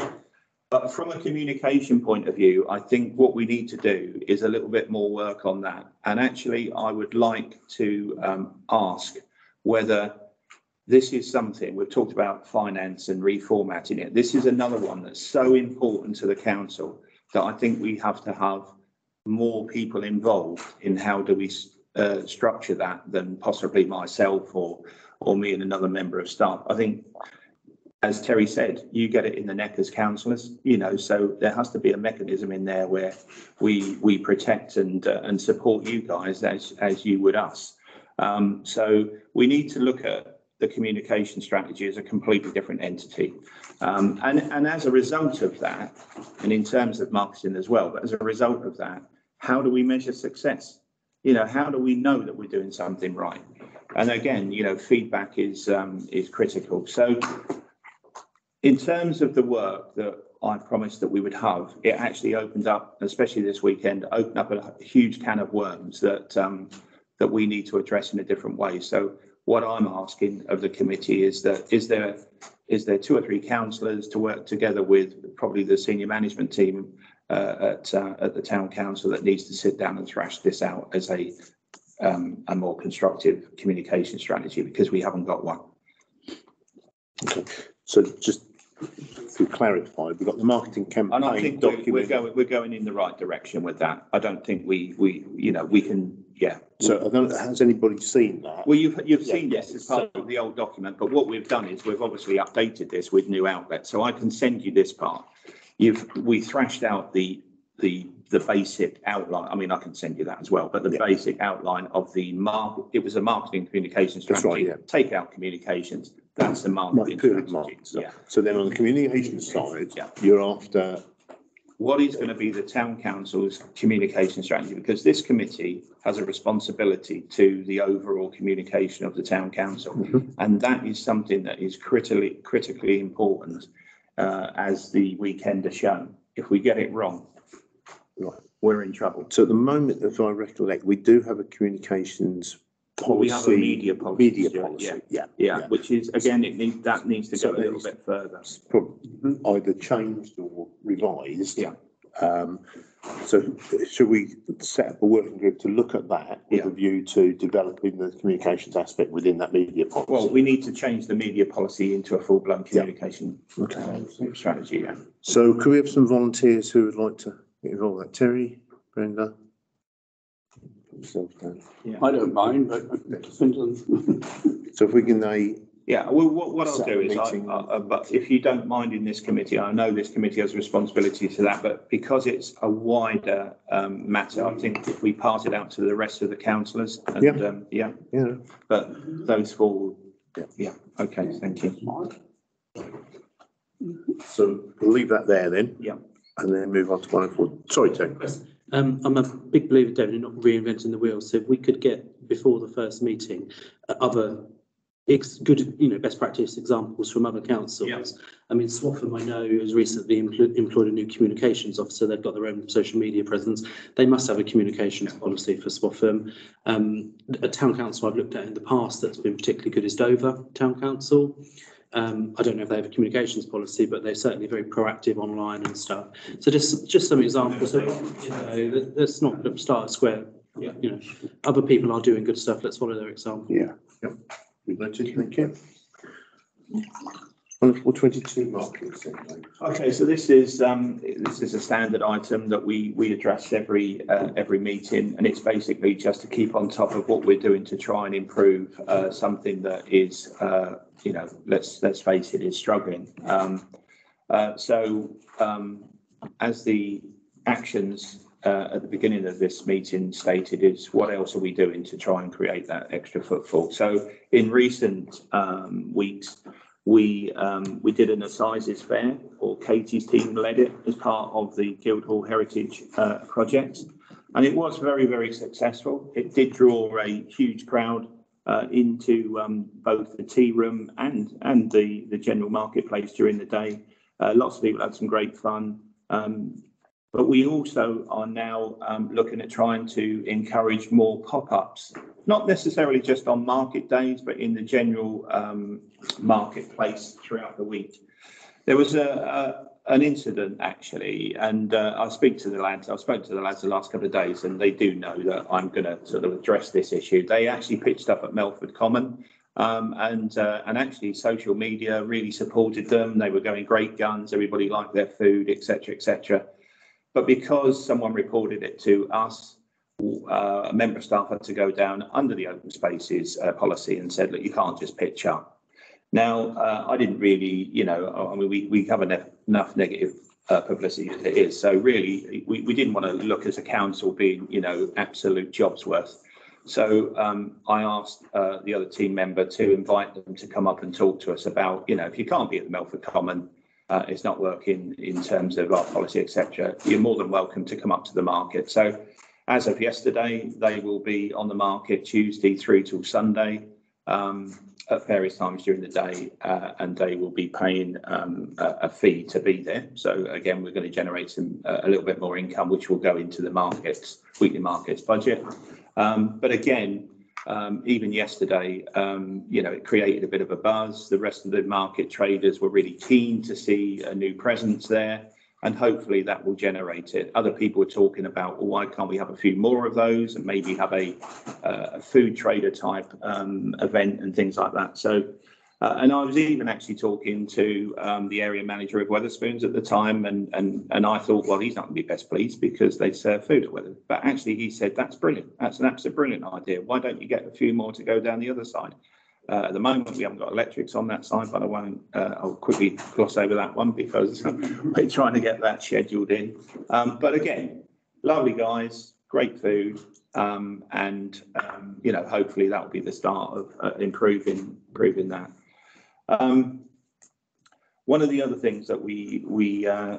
S3: But from a communication point of view, I think what we need to do is a little bit more work on that. And actually, I would like to um, ask whether this is something, we've talked about finance and reformatting it. This is another one that's so important to the council that I think we have to have more people involved in how do we uh, structure that than possibly myself or or me and another member of staff. I think, as Terry said, you get it in the neck as councillors, you know, so there has to be a mechanism in there where we, we protect and, uh, and support you guys as, as you would us. Um, so we need to look at the communication strategy as a completely different entity. Um, and, and as a result of that, and in terms of marketing as well, but as a result of that, how do we measure success? You know, how do we know that we're doing something right? And again, you know, feedback is, um, is critical. So in terms of the work that I promised that we would have, it actually opened up, especially this weekend, opened up a huge can of worms that, um, that we need to address in a different way. So what I'm asking of the committee is that, is there, is there two or three councillors to work together with probably the senior management team uh, at, uh, at the town council that needs to sit down and thrash this out as a, um, a more constructive communication strategy because we haven't got one. Okay.
S1: So just to clarify, we've got the marketing
S3: And I
S1: campaign
S3: think we're, we're going, we're going in the right direction with that. I don't think we, we, you know, we can, yeah.
S1: So I don't, has anybody seen that?
S3: Well, you've, you've
S1: Yeah,
S3: seen
S1: yes,
S3: this as part of the old document, but what we've done is we've obviously updated this with new outlets, so I can send you this part. You've, we thrashed out the, the, the basic outline, I mean, I can send you that as well, but the
S1: Yeah.
S3: basic outline of the mark, it was a marketing communications
S1: That's right,
S3: strategy.
S1: yeah.
S3: Take out communications, that's the
S1: Right,
S3: marketing
S1: good,
S3: strategy,
S1: Mark. So-
S3: yeah.
S1: So then on the communication side,
S3: Yeah.
S1: you're after,
S3: what is going to be the town council's communication strategy? Because this committee has a responsibility to the overall communication of the town council.
S1: Mhm.
S3: And that is something that is critically, critically important, uh, as the weekend has shown. If we get it wrong,
S1: Right.
S3: we're in trouble.
S1: so at the moment, if I recollect, we do have a communications
S3: we have a
S1: policy.
S3: media policy,
S1: Media
S3: Stuart,
S1: policy,
S3: yeah.
S1: yeah.
S3: Yeah, which is, again, it needs, that needs to
S1: So
S3: go a little
S1: there's-
S3: bit further.
S1: It's prob- Either changed or revised.
S3: Yeah.
S1: Um, so should we set up a working group to look at that with
S3: Yeah.
S1: a view to developing the communications aspect within that media policy?
S3: Well, we need to change the media policy into a full-blown communication
S1: Okay.
S3: strategy, yeah.
S1: So could we have some volunteers who would like to get involved? with that? Terry, Brenda? Put yourself down.
S8: I don't mind, but it depends on.
S1: So if we can, uh,
S3: Yeah, well, what, what I'll
S1: Set
S3: do is, I,
S1: meeting.
S3: I- uh, but if you don't mind in this committee, I know this committee has a responsibility to that, but because it's a wider, um, matter, I think if we pass it out to the rest of the councillors and,
S1: Yeah.
S3: um, yeah,
S1: you know,
S3: but those four,
S1: Yeah.
S3: yeah, okay, thank you.
S1: so we'll leave that there then.
S3: Yeah.
S1: And then move on to one oh four. Sorry, Terry.
S6: Um, I'm a big believer, David, in not reinventing the wheel. So if we could get before the first meeting, uh, other ex- good, you know, best practice examples from other councils.
S3: Yeah.
S6: I mean, Swaffham, I know, has recently empl- employed a new communications officer. They've got their own social media presence. They must have a communications policy for Swaffham. Um, a town council I've looked at in the past that's been particularly good is Dover Town Council. Um, I don't know if they have a communications policy, but they're certainly very proactive online and stuff. So just, just some examples of, you know, let- let's not start square.
S3: Yeah.
S6: You know, other people are doing good stuff. Let's follow their example.
S1: Yeah. Yep. We've noted, thank you. One oh four twenty-two marketing campaign.
S3: Okay, so this is, um, this is a standard item that we, we address every, uh, every meeting, and it's basically just to keep on top of what we're doing to try and improve, uh, something that is, uh, you know, let's, let's face it, is struggling. Um, uh, so, um, as the actions, uh, at the beginning of this meeting stated is what else are we doing to try and create that extra footfall? So in recent, um, weeks, we, um, we did an assizes fair, or Katie's team led it as part of the Guildhall Heritage, uh, project. And it was very, very successful. It did draw a huge crowd, uh, into, um, both the tea room and, and the, the general marketplace during the day. Uh, lots of people had some great fun. Um, but we also are now, um, looking at trying to encourage more pop-ups, not necessarily just on market days, but in the general, um, marketplace throughout the week. There was a, a, an incident actually, and uh, I speak to the lads, I've spoken to the lads the last couple of days and they do know that I'm going to sort of address this issue. They actually pitched up at Melford Common. Um, and, uh, and actually social media really supported them. They were going great guns. Everybody liked their food, etc., etc. But because someone reported it to us, uh, a member of staff had to go down under the open spaces uh, policy and said, look, you can't just pitch up. Now, uh, I didn't really, you know, I mean, we, we have enough, enough negative uh, publicity as it is. So really, we, we didn't want to look as a council being, you know, absolute jobs worth. So um, I asked uh, the other team member to invite them to come up and talk to us about, you know, if you can't be at the Melford Common, uh, it's not working in terms of our policy, etc. You're more than welcome to come up to the market. So as of yesterday, they will be on the market Tuesday through till Sunday um, at various times during the day, uh, and they will be paying um, a, a fee to be there. So again, we're going to generate some uh, a little bit more income, which will go into the markets weekly markets budget. Um, but again, um, even yesterday, um, you know, it created a bit of a buzz. The rest of the market traders were really keen to see a new presence there, and hopefully that will generate it. Other people were talking about, well, why can't we have a few more of those and maybe have a, uh, a food trader type um, event and things like that. So uh, and I was even actually talking to um, the area manager of Wetherspoons at the time, and and and I thought, well, he's not going to be best pleased because they serve food at Weather. But actually, he said that's brilliant. That's an absolute brilliant idea. Why don't you get a few more to go down the other side? Uh, at the moment, we haven't got electrics on that side, but I won't. Uh, I'll quickly gloss over that one because we're trying to get that scheduled in. Um, but again, lovely guys, great food, um, and um, you know, hopefully that will be the start of uh, improving improving that. Um, one of the other things that we we uh,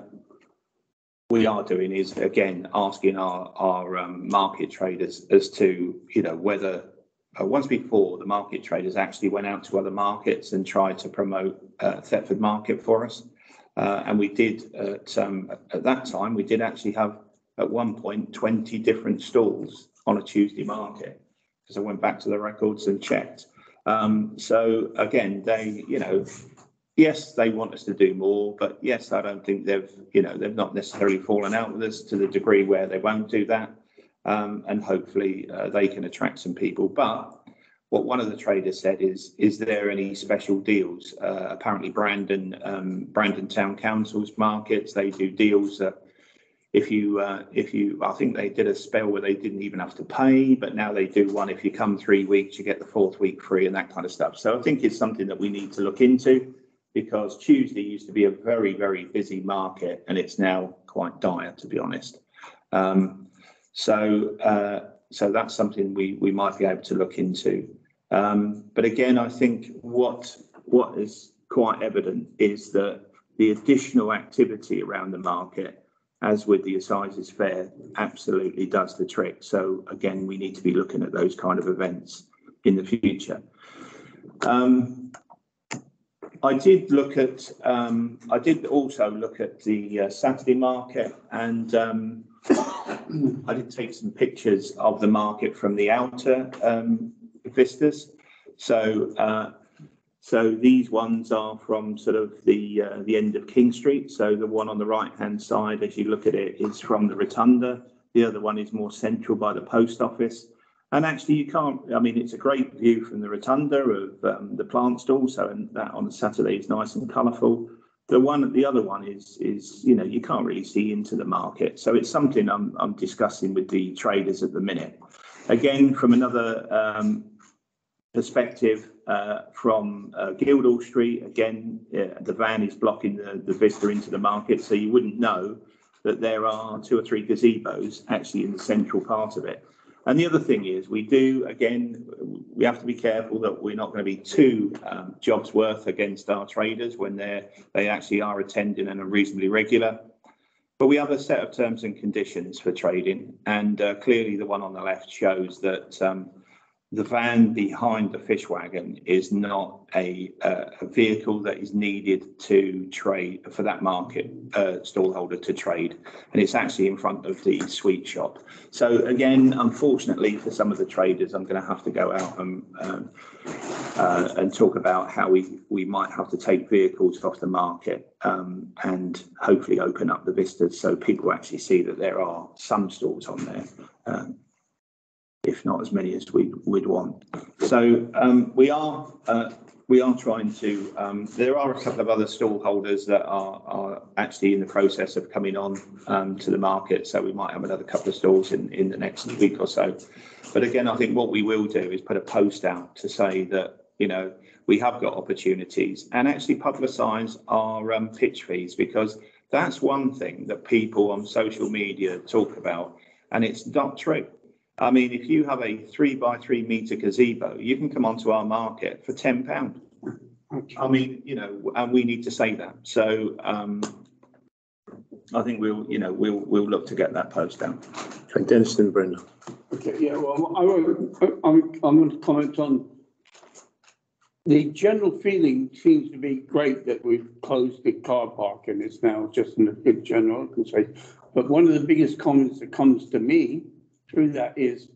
S3: we are doing is again asking our our um, market traders as to you know whether uh, once before the market traders actually went out to other markets and tried to promote uh, Thetford market for us, uh, and we did at um, at that time we did actually have at one point 20 different stalls on a Tuesday market because I went back to the records and checked. Um, so again, they, you know, yes, they want us to do more, but yes, I don't think they've, you know, they've not necessarily fallen out with us to the degree where they won't do that. Um, and hopefully uh, they can attract some people. But what one of the traders said is, is there any special deals? Uh, apparently Brandon, um, Brandon Town Council's markets, they do deals that if you, uh, if you, I think they did a spell where they didn't even have to pay, but now they do one. If you come three weeks, you get the fourth week free and that kind of stuff. So I think it's something that we need to look into because Tuesday used to be a very, very busy market and it's now quite dire, to be honest. Um, so, uh, so that's something we, we might be able to look into. Um, but again, I think what, what is quite evident is that the additional activity around the market as with the Assizes Fair, absolutely does the trick. So again, we need to be looking at those kind of events in the future. Um, I did look at, um, I did also look at the uh, Saturday market and um, I did take some pictures of the market from the outer um, vistas. So uh, so these ones are from sort of the uh, the end of King Street. So the one on the right hand side, as you look at it, is from the Rotunda. The other one is more central by the post office. And actually, you can't. I mean, it's a great view from the Rotunda of um, the plant stall. So and that on a Saturday is nice and colourful. The one, the other one is is you know you can't really see into the market. So it's something I'm I'm discussing with the traders at the minute. Again, from another um, perspective, from uh, Guildhall Street. Again, uh, the van is blocking the, the vista into the market, so you wouldn't know that there are two or three gazebos actually in the central part of it. And the other thing is, we do again, we have to be careful that we're not going to be too um, jobs worth against our traders when they're they actually are attending and are reasonably regular. But we have a set of terms and conditions for trading, and uh, clearly the one on the left shows that um, the van behind the fish wagon is not a, uh, a vehicle that is needed to trade for that market uh, stallholder to trade, and it's actually in front of the sweet shop. So again, unfortunately for some of the traders, I'm going to have to go out and um, uh, and talk about how we we might have to take vehicles off the market um, and hopefully open up the vistas so people actually see that there are some stalls on there. Um, if not as many as we would want. So um, we are uh, we are trying to. Um, there are a couple of other stallholders that are are actually in the process of coming on um, to the market. So we might have another couple of stalls in in the next week or so. But again, I think what we will do is put a post out to say that you know we have got opportunities and actually publicise our um, pitch fees because that's one thing that people on social media talk about, and it's not true. I mean, if you have a three by three metre gazebo, you can come onto our market for ten pound. I mean, you know, and we need to say that. So um, I think we'll, you know, we'll we'll look to get that post down.
S1: Okay, Dennis and Brenda.
S8: Okay, yeah, well, I, won't- I'm, I'm going to comment on the general feeling seems to be great that we've closed the car park and it's now just in a good general, I can say. But one of the biggest comments that comes to me through that is,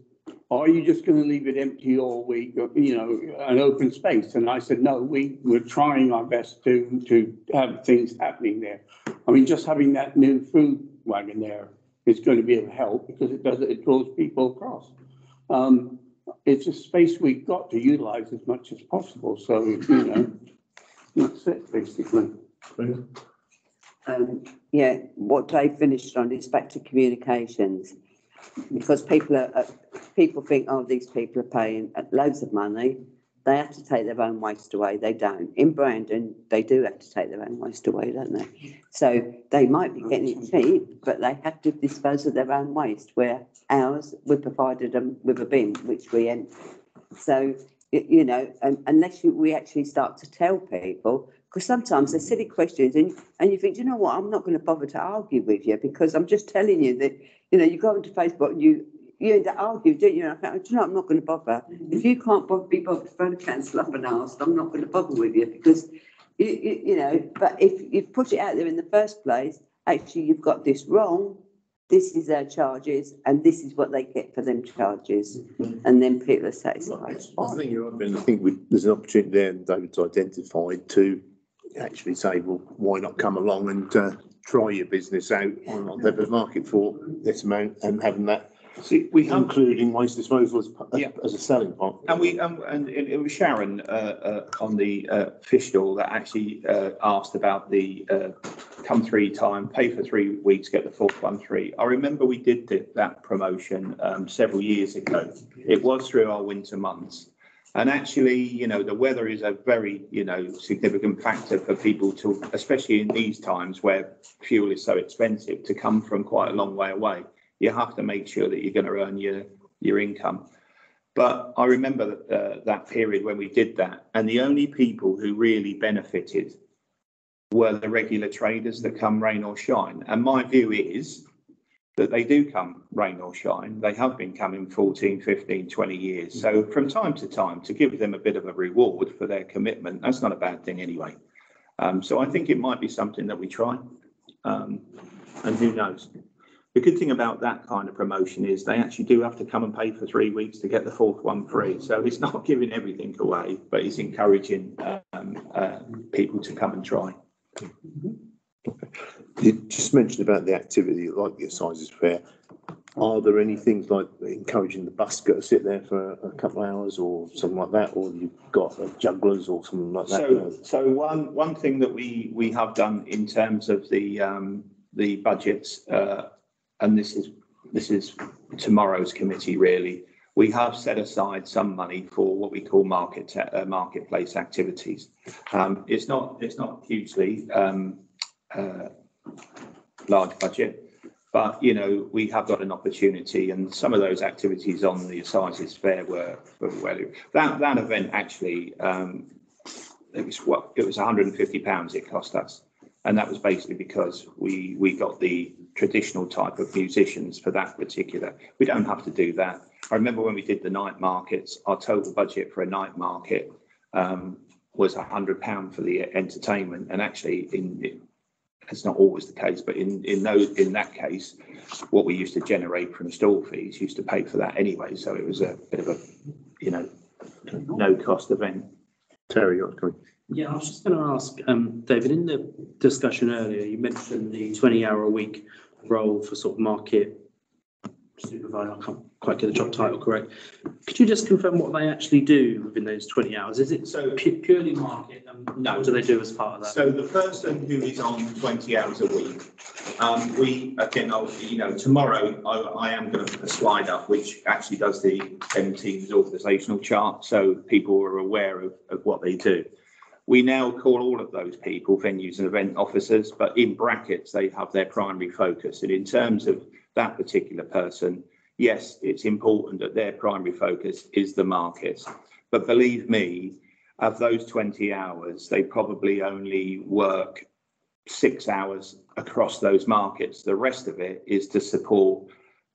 S8: are you just going to leave it empty all week, or, you know, an open space? And I said, no, we, we're trying our best to, to have things happening there. I mean, just having that new food wagon there is going to be of help because it does, it draws people across. Um, it's a space we've got to utilize as much as possible, so, you know, that's it, basically.
S5: Um, yeah, what Dave finished on is back to communications. Because people are, uh, people think, oh, these people are paying loads of money. They have to take their own waste away. They don't. In Brandon, they do have to take their own waste away, don't they? So they might be getting it cheap, but they have to dispose of their own waste where ours, we provided them with a bin, which we empty. So, you know, un- unless you, we actually start to tell people, because sometimes they're silly questions and, and you think, you know what, I'm not going to bother to argue with you because I'm just telling you that, you know, you go into Facebook and you, you end up arguing, don't you? And I think, "Do you know, I'm not going to bother. If you can't bother, be bothered to phone the council up and ask, I'm not going to bother with you because, you, you, you know, but if you've put it out there in the first place, actually you've got this wrong, this is their charges and this is what they get for them charges. And then people are satisfied.
S1: I think you're right, Ben. I think we, there's an opportunity there and David's identified to actually say, well, why not come along and, uh, try your business out on whatever market for this amount and having that,
S3: See, we have
S1: including waste disposal as,
S3: Yeah.
S1: as a selling point.
S3: And we, um, and it, it was Sharon, uh, uh, on the, uh, fish stall that actually, uh, asked about the, uh, come three time, pay for three weeks, get the fourth one free. I remember we did th- that promotion, um, several years ago. It was through our winter months. And actually, you know, the weather is a very, you know, significant factor for people to, especially in these times where fuel is so expensive, to come from quite a long way away. You have to make sure that you're going to earn your, your income. But I remember uh, that period when we did that, and the only people who really benefited were the regular traders that come rain or shine. And my view is that they do come rain or shine. They have been coming 14, 15, 20 years. So from time to time, to give them a bit of a reward for their commitment, that's not a bad thing anyway. Um, so I think it might be something that we try. Um, and who knows? The good thing about that kind of promotion is they actually do have to come and pay for three weeks to get the fourth one free. So it's not giving everything away, but it's encouraging um, uh, people to come and try.
S1: You just mentioned about the activity like the Assizes Fair. Are there any things like encouraging the busker to sit there for a couple of hours or something like that? Or you've got uh, jugglers or something like
S3: So,
S1: that?
S3: so one, one thing that we, we have done in terms of the, um, the budgets, uh, and this is, this is tomorrow's committee really. We have set aside some money for what we call market, uh, marketplace activities. Um, it's not, it's not hugely, um, uh, large budget. But, you know, we have got an opportunity and some of those activities on the Assizes Fair were, were well, that, that event actually, um, it was what, it was hundred and fifty pounds it cost us. And that was basically because we, we got the traditional type of musicians for that particular. We don't have to do that. I remember when we did the night markets, our total budget for a night market um, was hundred pound for the entertainment. And actually in, it's not always the case, but in, in those, in that case, what we used to generate from stall fees used to pay for that anyway. So it was a bit of a, you know, no cost event.
S1: Terry, you're coming.
S6: Yeah, I was just going to ask, um, David, in the discussion earlier, you mentioned the twenty hour a week role for sort of market supervisor, I can't quite get the job title correct. Could you just confirm what they actually do within those twenty hours? Is it
S3: So-
S6: pu- purely market? and
S3: No.
S6: What do they do as part of that?
S3: So the person who is on twenty hours a week, um, we, again, I'll, you know, tomorrow, I, I am gonna put a slide up, which actually does the MT's organisational chart, so people are aware of, of what they do. We now call all of those people venues and event officers, but in brackets, they have their primary focus. And in terms of that particular person, yes, it's important that their primary focus is the markets. But believe me, of those twenty hours, they probably only work six hours across those markets. The rest of it is to support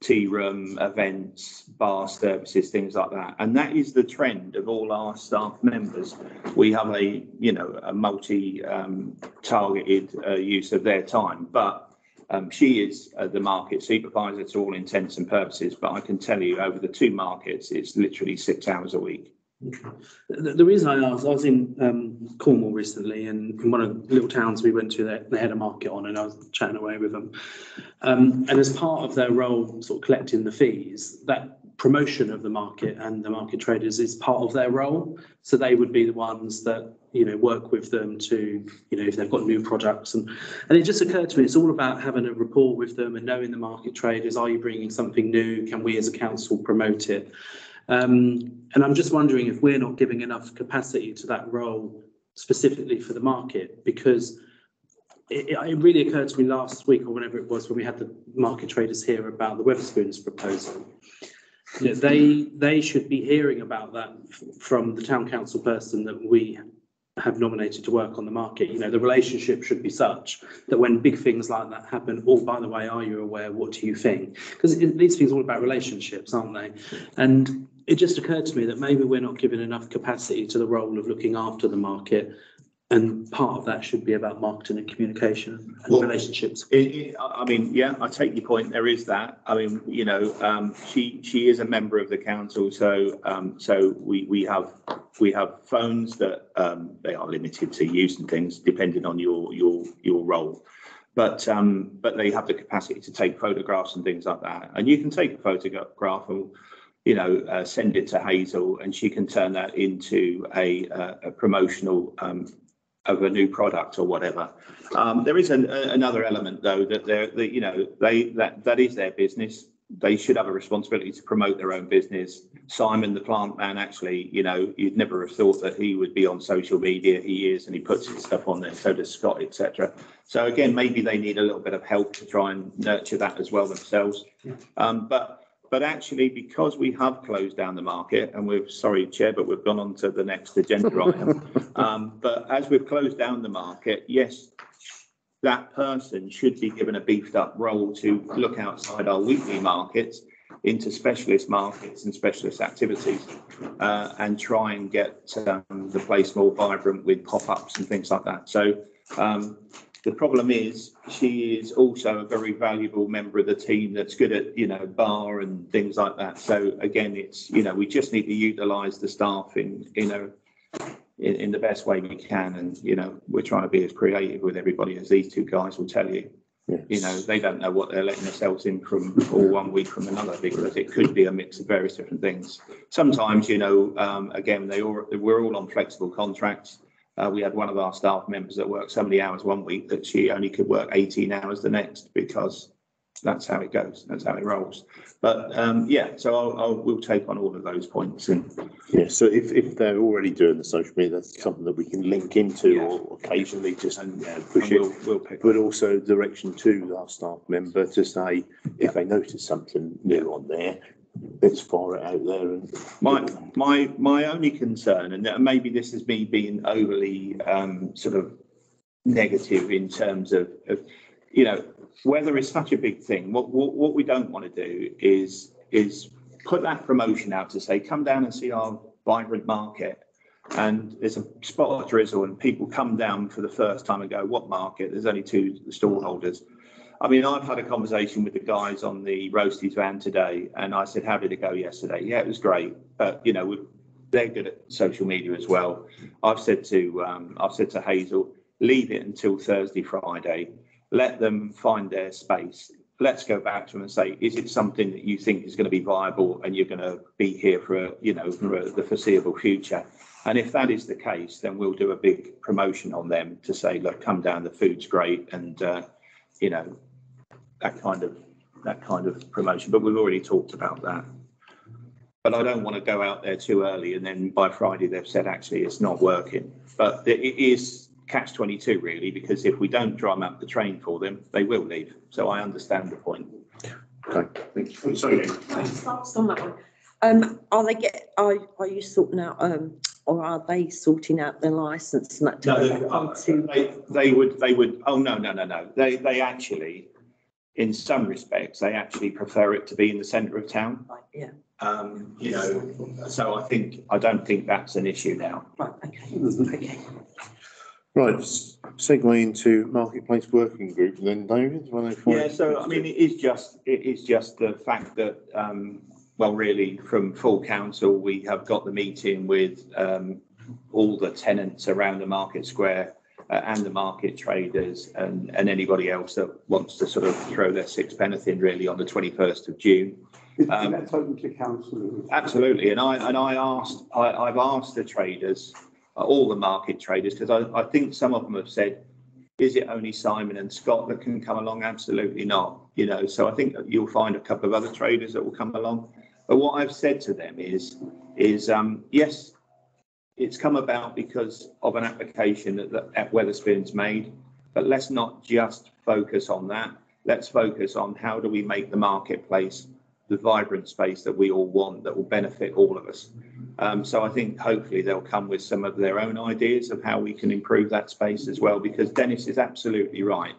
S3: tea room, events, bar services, things like that. And that is the trend of all our staff members. We have a, you know, a multi um, targeted uh, use of their time, but um, she is uh, the market supervisor to all intents and purposes. But I can tell you over the two markets, it's literally six hours a week.
S6: The, the reason I asked, I was in um, Cornwall recently and in one of the little towns we went to, they, they had a market on and I was chatting away with them. Um, and as part of their role, sort of collecting the fees, that promotion of the market and the market traders is part of their role. So they would be the ones that, you know, work with them to, you know, if they've got new products and, and it just occurred to me, it's all about having a rapport with them and knowing the market traders. Are you bringing something new? Can we as a council promote it? Um, and I'm just wondering if we're not giving enough capacity to that role specifically for the market, because it, it- really occurred to me last week or whenever it was, when we had the market traders here about the Wetherspoons proposal. You know, they, they should be hearing about that from the town council person that we have nominated to work on the market. You know, the relationship should be such that when big things like that happen, oh, by the way, are you aware? What do you think? Because these things are all about relationships, aren't they? And it just occurred to me that maybe we're not giving enough capacity to the role of looking after the market. And part of that should be about marketing and communication and
S3: Well,
S6: relationships.
S3: It, it, I I mean, yeah, I take your point. There is that. I mean, you know, um, she, she is a member of the council, so, um, so we, we have, we have phones that, um, they are limited to use and things depending on your, your, your role. But, um, but they have the capacity to take photographs and things like that. And you can take a photograph and, you know, uh, send it to Hazel and she can turn that into a, uh, a promotional, um, of a new product or whatever. Um, there is an, a- another element though, that they're, that, you know, they, that, that is their business. They should have a responsibility to promote their own business. Simon, the plant man, actually, you know, you'd never have thought that he would be on social media. He is, and he puts his stuff on there, so does Scott, etc. So again, maybe they need a little bit of help to try and nurture that as well themselves. Um, but, but actually, because we have closed down the market, and we're, sorry, Chair, but we've gone on to the next agenda item. Um, but as we've closed down the market, yes, that person should be given a beefed up role to look outside our weekly markets into specialist markets and specialist activities uh, and try and get um, the place more vibrant with pop-ups and things like that. So um, the problem is she is also a very valuable member of the team that's good at, you know, bar and things like that. So again, it's, you know, we just need to utilise the staff in, you know, in, in the best way we can. And, you know, we're trying to be as creative with everybody as these two guys will tell you. You know, they don't know what they're letting themselves in from all one week from another because it could be a mix of various different things. Sometimes, you know, um, again, they all, we're all on flexible contracts. Uh, we had one of our staff members that worked so many hours one week that she only could work eighteen hours the next because that's how it goes. That's how it rolls. But, um, yeah, so I'll, I'll, we'll take on all of those points and
S1: Yeah, so if, if they're already doing the social media, that's something that we can link into
S3: Yeah.
S1: or occasionally just
S3: and, and
S1: push it.
S3: we'll, we'll pick.
S1: But also direction to our staff member to say, if they notice something new on there, let's fire it out there and.
S3: My, my, my only concern, and maybe this is me being overly, um, sort of negative in terms of, of, you know, weather is such a big thing. What, what, what we don't want to do is, is put that promotion out to say, come down and see our vibrant market. And there's a spot of drizzle and people come down for the first time and go, what market? There's only two stall holders. I mean, I've had a conversation with the guys on the roasties van today and I said, how did it go yesterday? Yeah, it was great. But, you know, they're good at social media as well. I've said to, um, I've said to Hazel, leave it until Thursday, Friday. Let them find their space. let's go back to them and say, is it something that you think is going to be viable and you're going to be here for, you know, for the foreseeable future? And if that is the case, then we'll do a big promotion on them to say, look, come down, the food's great and, uh, you know, that kind of, that kind of promotion. But we've already talked about that. But I don't want to go out there too early and then by Friday they've said, actually, it's not working. But it it is catch twenty-two really, because if we don't drum up the train for them, they will leave. So I understand the point.
S1: Okay, thank you. Sorry,
S7: Starts on that one. Um, are they get, are, are you sorting out, um, or are they sorting out their licence and that?
S3: No, they, uh,
S7: onto-
S3: they, they would, they would, oh, no, no, no, no. They, they actually, in some respects, they actually prefer it to be in the centre of town.
S7: Right, Yeah,
S3: Um, you know, so I think, I don't think that's an issue now.
S7: right, okay, okay.
S1: Right, s- segue into marketplace working group then, David, one oh five.
S3: Yeah, so I mean, it is just, it is just the fact that, um, well, really, from full council, we have got the meeting with, um, all the tenants around the market square uh, and the market traders and, and anybody else that wants to sort of throw their sixpenneth in really on the twenty-first of June. Um,
S8: That's open to council.
S3: Absolutely, and I, and I asked, I, I've asked the traders, uh, all the market traders, because I, I think some of them have said, is it only Simon and Scott that can come along? Absolutely not, you know, so I think you'll find a couple of other traders that will come along. But what I've said to them is, is, um, yes, it's come about because of an application that, that at Wetherspoon's made, but let's not just focus on that. Let's focus on how do we make the marketplace the vibrant space that we all want that will benefit all of us. Um, so I think hopefully they'll come with some of their own ideas of how we can improve that space as well, because Dennis is absolutely right.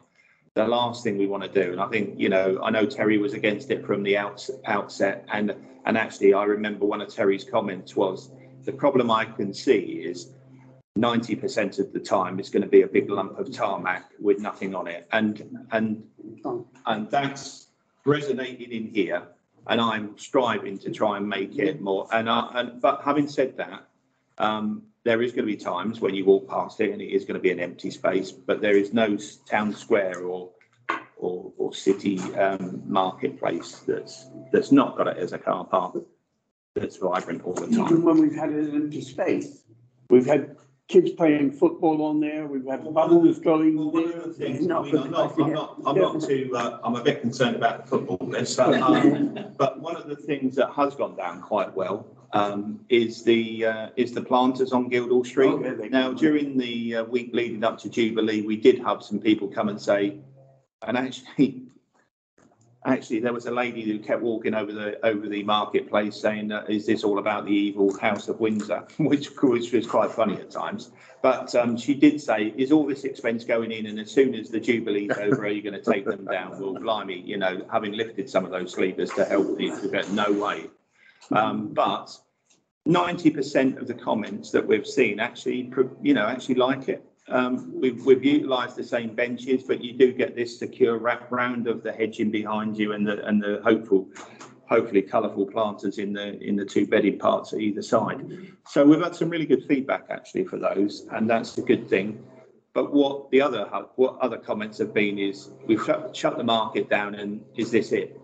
S3: The last thing we want to do, and I think, you know, I know Terry was against it from the outs- outset, and, and actually I remember one of Terry's comments was, the problem I can see is ninety percent of the time it's going to be a big lump of tarmac with nothing on it. And, and, and that's resonating in here. And I'm striving to try and make it more, and, uh, and, but having said that, um, there is going to be times when you walk past it and it is going to be an empty space, but there is no town square or, or, or city, um, marketplace that's, that's not got it as a car park that's vibrant all the time.
S11: Even when we've had it into space, we've had kids playing football on there, we've had bubbles going
S3: Well, one of the
S11: there.
S3: things, I mean, I'm not, I'm not, I'm not too, uh, I'm a bit concerned about the football list, but, um, but one of the things that has gone down quite well, um, is the, uh, is the planters on Guildhall Street.
S11: Oh, yeah,
S3: Now, during the uh, week leading up to Jubilee, we did have some people come and say, and actually, actually, there was a lady who kept walking over the, over the marketplace saying, uh, is this all about the evil House of Windsor? Which, which was quite funny at times. But, um, she did say, is all this expense going in and as soon as the Jubilee's over, are you going to take them down? Well, blimey, you know, having lifted some of those sleepers to help to get no way. Um, but ninety percent of the comments that we've seen actually, you know, actually like it. Um, we've, we've utilised the same benches, but you do get this secure wraparound of the hedging behind you and the, and the hopeful, hopefully colourful planters in the, in the two bedded parts at either side. So we've had some really good feedback actually for those, and that's a good thing. But what the other, what other comments have been is, we've shut, shut the market down and is this it?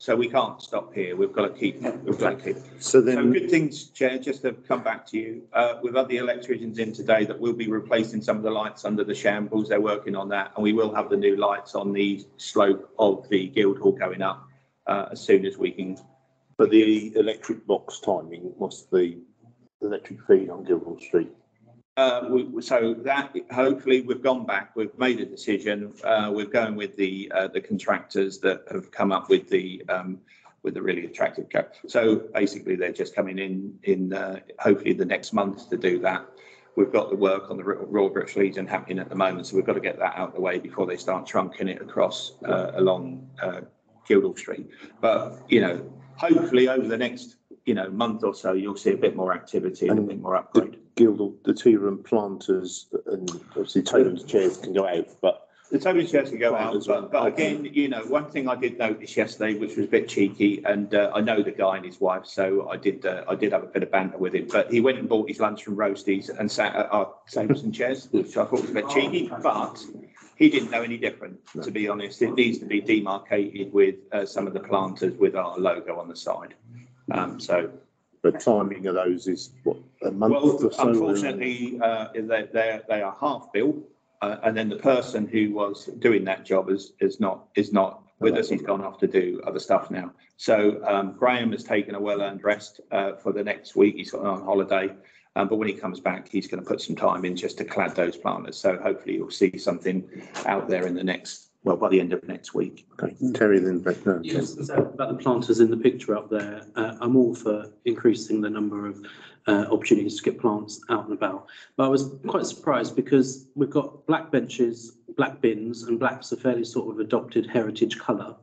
S3: So we can't stop here, we've got to keep, we've got to keep.
S1: So
S3: So
S1: then,
S3: good things, Chair, just to come back to you. Uh, we've had the electricians in today that will be replacing some of the lights under the shambles. They're working on that. And we will have the new lights on the slope of the Guildhall going up, uh, as soon as we can.
S1: but the electric box timing, what's the electric feed on Guildhall Street?
S3: Uh, we, so that, hopefully, we've gone back, we've made a decision, uh, we're going with the, uh, the contractors that have come up with the, um, with the really attractive cap. So basically, they're just coming in, in, uh, hopefully the next month to do that. We've got the work on the Ro- Royal British Legion happening at the moment, so we've got to get that out of the way before they start trunking it across, uh, along, uh, Guildhall Street. But, you know, hopefully over the next, you know, month or so, you'll see a bit more activity and a bit more upgrade.
S1: Guildhall, the tea room planters and obviously tables, chairs can go out, but
S3: The table chairs can go out,
S1: As well.
S3: but, but again, you know, one thing I did notice yesterday, which was a bit cheeky, and uh, I know the guy and his wife, so I did, uh, I did have a bit of banter with him, but he went and bought his lunch from Roasties and sat at our tables and chairs, which I thought was a bit cheeky, but he didn't know any different, to be honest. It needs to be demarcated with, uh, some of the planters with our logo on the side. Um, so,
S1: The timing of those is what, a month
S3: well,
S1: or so?
S3: unfortunately, uh, they, they, they are half built. Uh, and then the person who was doing that job is, is not, is not with us. He's gone off to do other stuff now. So, um, Graham has taken a well-earned rest, uh, for the next week. He's gone on holiday. Um, but when he comes back, he's going to put some time in just to clad those planters. So hopefully you'll see something out there in the next, well, by the end of next week.
S1: Okay, Terry then, back no.
S6: Yes, so about the planters in the picture up there, uh, I'm all for increasing the number of uh, opportunities to get plants out and about. But I was quite surprised because we've got black benches, black bins, and black's a fairly sort of adopted heritage colour.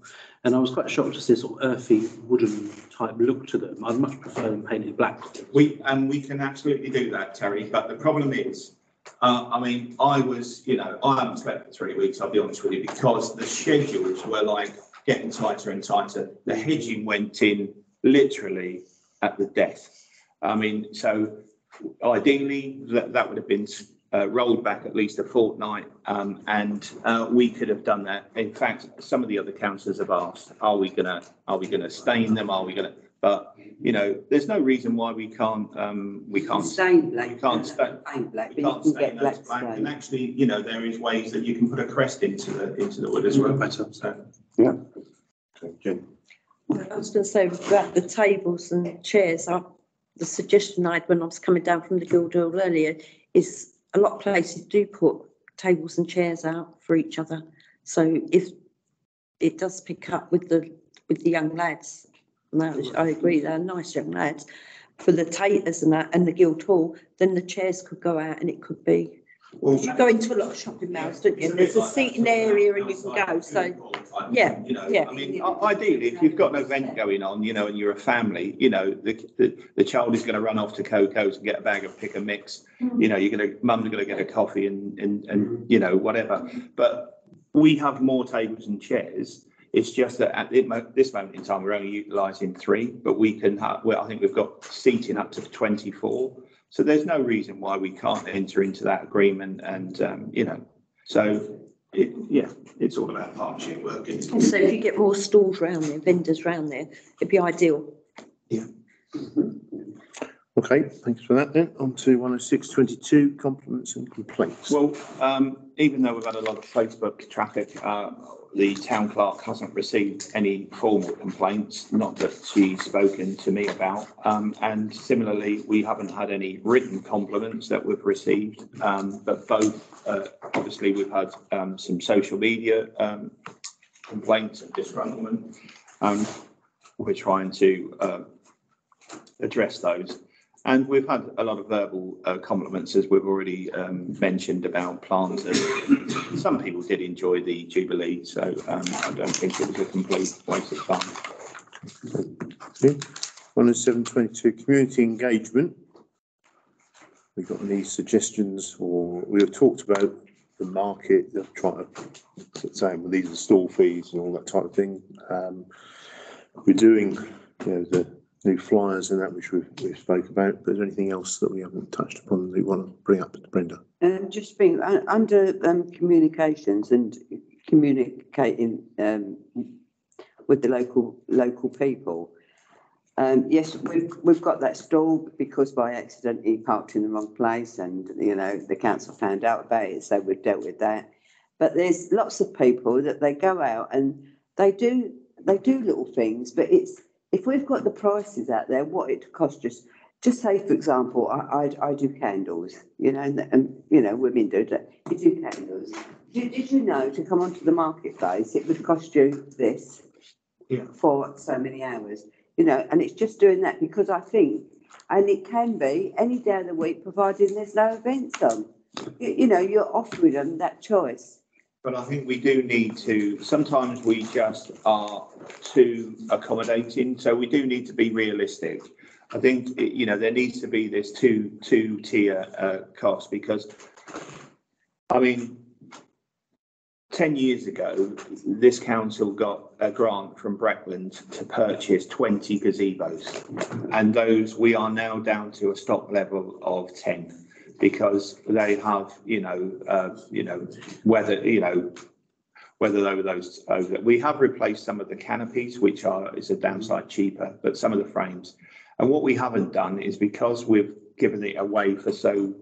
S6: And I was quite shocked to see a sort of earthy wooden type look to them. I'd much prefer them painted black.
S3: We, and we can absolutely do that, Terry, but the problem is, uh, I mean, I was, you know, I haven't slept for three weeks, I'll be honest with you, because the schedules were like getting tighter and tighter. The hedging went in literally at the death. I mean, so ideally, that, that would have been uh, rolled back at least a fortnight, um, and uh, we could have done that. In fact, some of the other councillors have asked, are we gonna, are we gonna stain them? Are we gonna, but, you know, there's no reason why we can't, um, we can't.
S5: Stain black.
S3: We can't stain,
S5: black,
S3: we
S5: you
S3: can't
S5: can
S3: stain
S5: get black
S3: black, and actually, you know, there is ways that you can put a crest into the, into the wood as well.
S6: Better.
S3: So,
S1: Okay, Jen.
S7: I was going to say about the tables and chairs, I, the suggestion I had when I was coming down from the Guildhall earlier is a lot of places do put tables and chairs out for each other. So if it does pick up with the, with the young lads, and that- I agree, they're nice young lads, for the taters and that, and the Guildhall, then the chairs could go out and it could be,
S3: well,
S7: you go into a lot of shopping malls, don't you? And there's a seating area and you can go, so, yeah,
S3: You know,
S7: yeah.
S3: I mean, i- ideally, if you've got an event going on, you know, and you're a family, you know, the, the, the child is gonna run off to Coco's and get a bag of pick a mix. Mm. You know, you're gonna, mum's gonna get a coffee and, and, and, mm. you know, whatever. But we have more tables and chairs. It's just that at this moment in time, we're only utilising three, but we can have, well, I think we've got seating up to twenty-four. So there's no reason why we can't enter into that agreement and, um, you know, so it, yeah, it's all about partnership working. isn't
S7: so if you get more stalls round there, vendors round there, it'd be ideal.
S1: Okay, thanks for that then. On to one oh six twenty-two, compliments and complaints.
S3: Well, um, even though we've had a lot of Facebook traffic, uh, the town clerk hasn't received any formal complaints, not that she's spoken to me about. Um, and similarly, we haven't had any written compliments that we've received. Um, but both, uh, obviously, we've had, um, some social media, um, complaints and disgruntlement. Um, we're trying to, uh, address those. And we've had a lot of verbal uh, compliments, as we've already um, mentioned about plants. And some people did enjoy the Jubilee, so um, I don't think it was a complete waste of time.
S1: Seven twenty-two, community engagement. We got any suggestions or we have talked about the market, trying to saying, well, these are stall fees and all that type of thing. Um, we're doing, you know, the new flyers and that which we've, we spoke about, but is there anything else that we haven't touched upon that you want to bring up, Brenda?
S5: Um, just being, uh, under, um, communications and communicating, um, with the local, local people. Um, yes, we've, we've got that stall because by accident he parked in the wrong place and, you know, the council found out about it, so we've dealt with that. But there's lots of people that they go out and they do, they do little things, but it's, if we've got the prices out there, what it costs us, just say, for example, I, I, I do candles, you know, and, and, you know, women do that, you do candles. Did, did you know to come onto the marketplace, it would cost you this?
S3: Yeah.
S5: For so many hours, you know, and it's just doing that because I think, and it can be any day of the week, providing there's no events on. You, you know, you're offering them that choice.
S3: But I think we do need to, sometimes we just are too accommodating, so we do need to be realistic. I think, you know, there needs to be this two, two tier, uh, cost because, I mean, ten years ago, this council got a grant from Breckland to purchase twenty gazebos. And those, we are now down to a stock level of ten. Because they have, you know, uh, you know, whether, you know, whether over those, over, we have replaced some of the canopies, which are, is a downside cheaper, but some of the frames. And what we haven't done is because we've given it away for so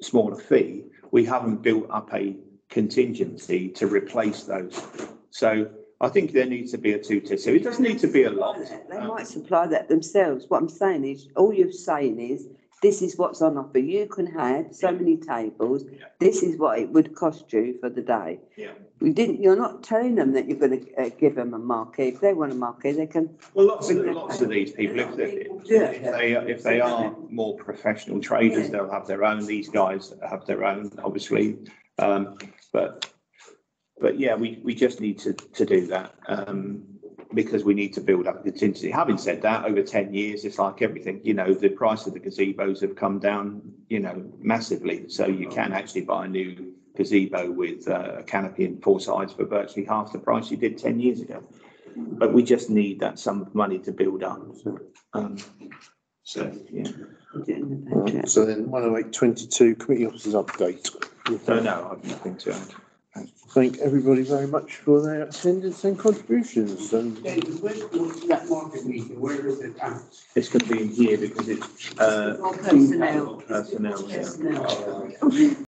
S3: small a fee, we haven't built up a contingency to replace those. So I think there needs to be a two-tier, so it doesn't need to be a lot.
S5: They might supply that themselves. What I'm saying is, all you're saying is, this is what's on offer. You can have so many tables. This is what it would cost you for the day.
S3: Yeah.
S5: We didn't, you're not telling them that you're gonna uh, give them a marquee. If they want a marquee, they can.
S3: Well, lots of, lots of these people, if they, if they, if they are more professional traders, they'll have their own. These guys have their own, obviously. Um, but, but yeah, we, we just need to, to do that, um, because we need to build up a contingency. Having said that, over ten years, it's like everything, you know, the price of the gazebos have come down, you know, massively. So you can actually buy a new gazebo with uh, a canopy and four sides for virtually half the price you did ten years ago. But we just need that sum of money to build up. Um, so, yeah.
S1: So then one oh eight twenty-two, committee officers update.
S3: So no, I've nothing to add.
S1: Thank everybody very much for their attendance and contributions and
S11: David, where's, what's that market meeting, where is it at?
S3: It's going to be in here because it's, uh,
S5: Personnel.
S3: personnel, yeah.
S5: Personnel.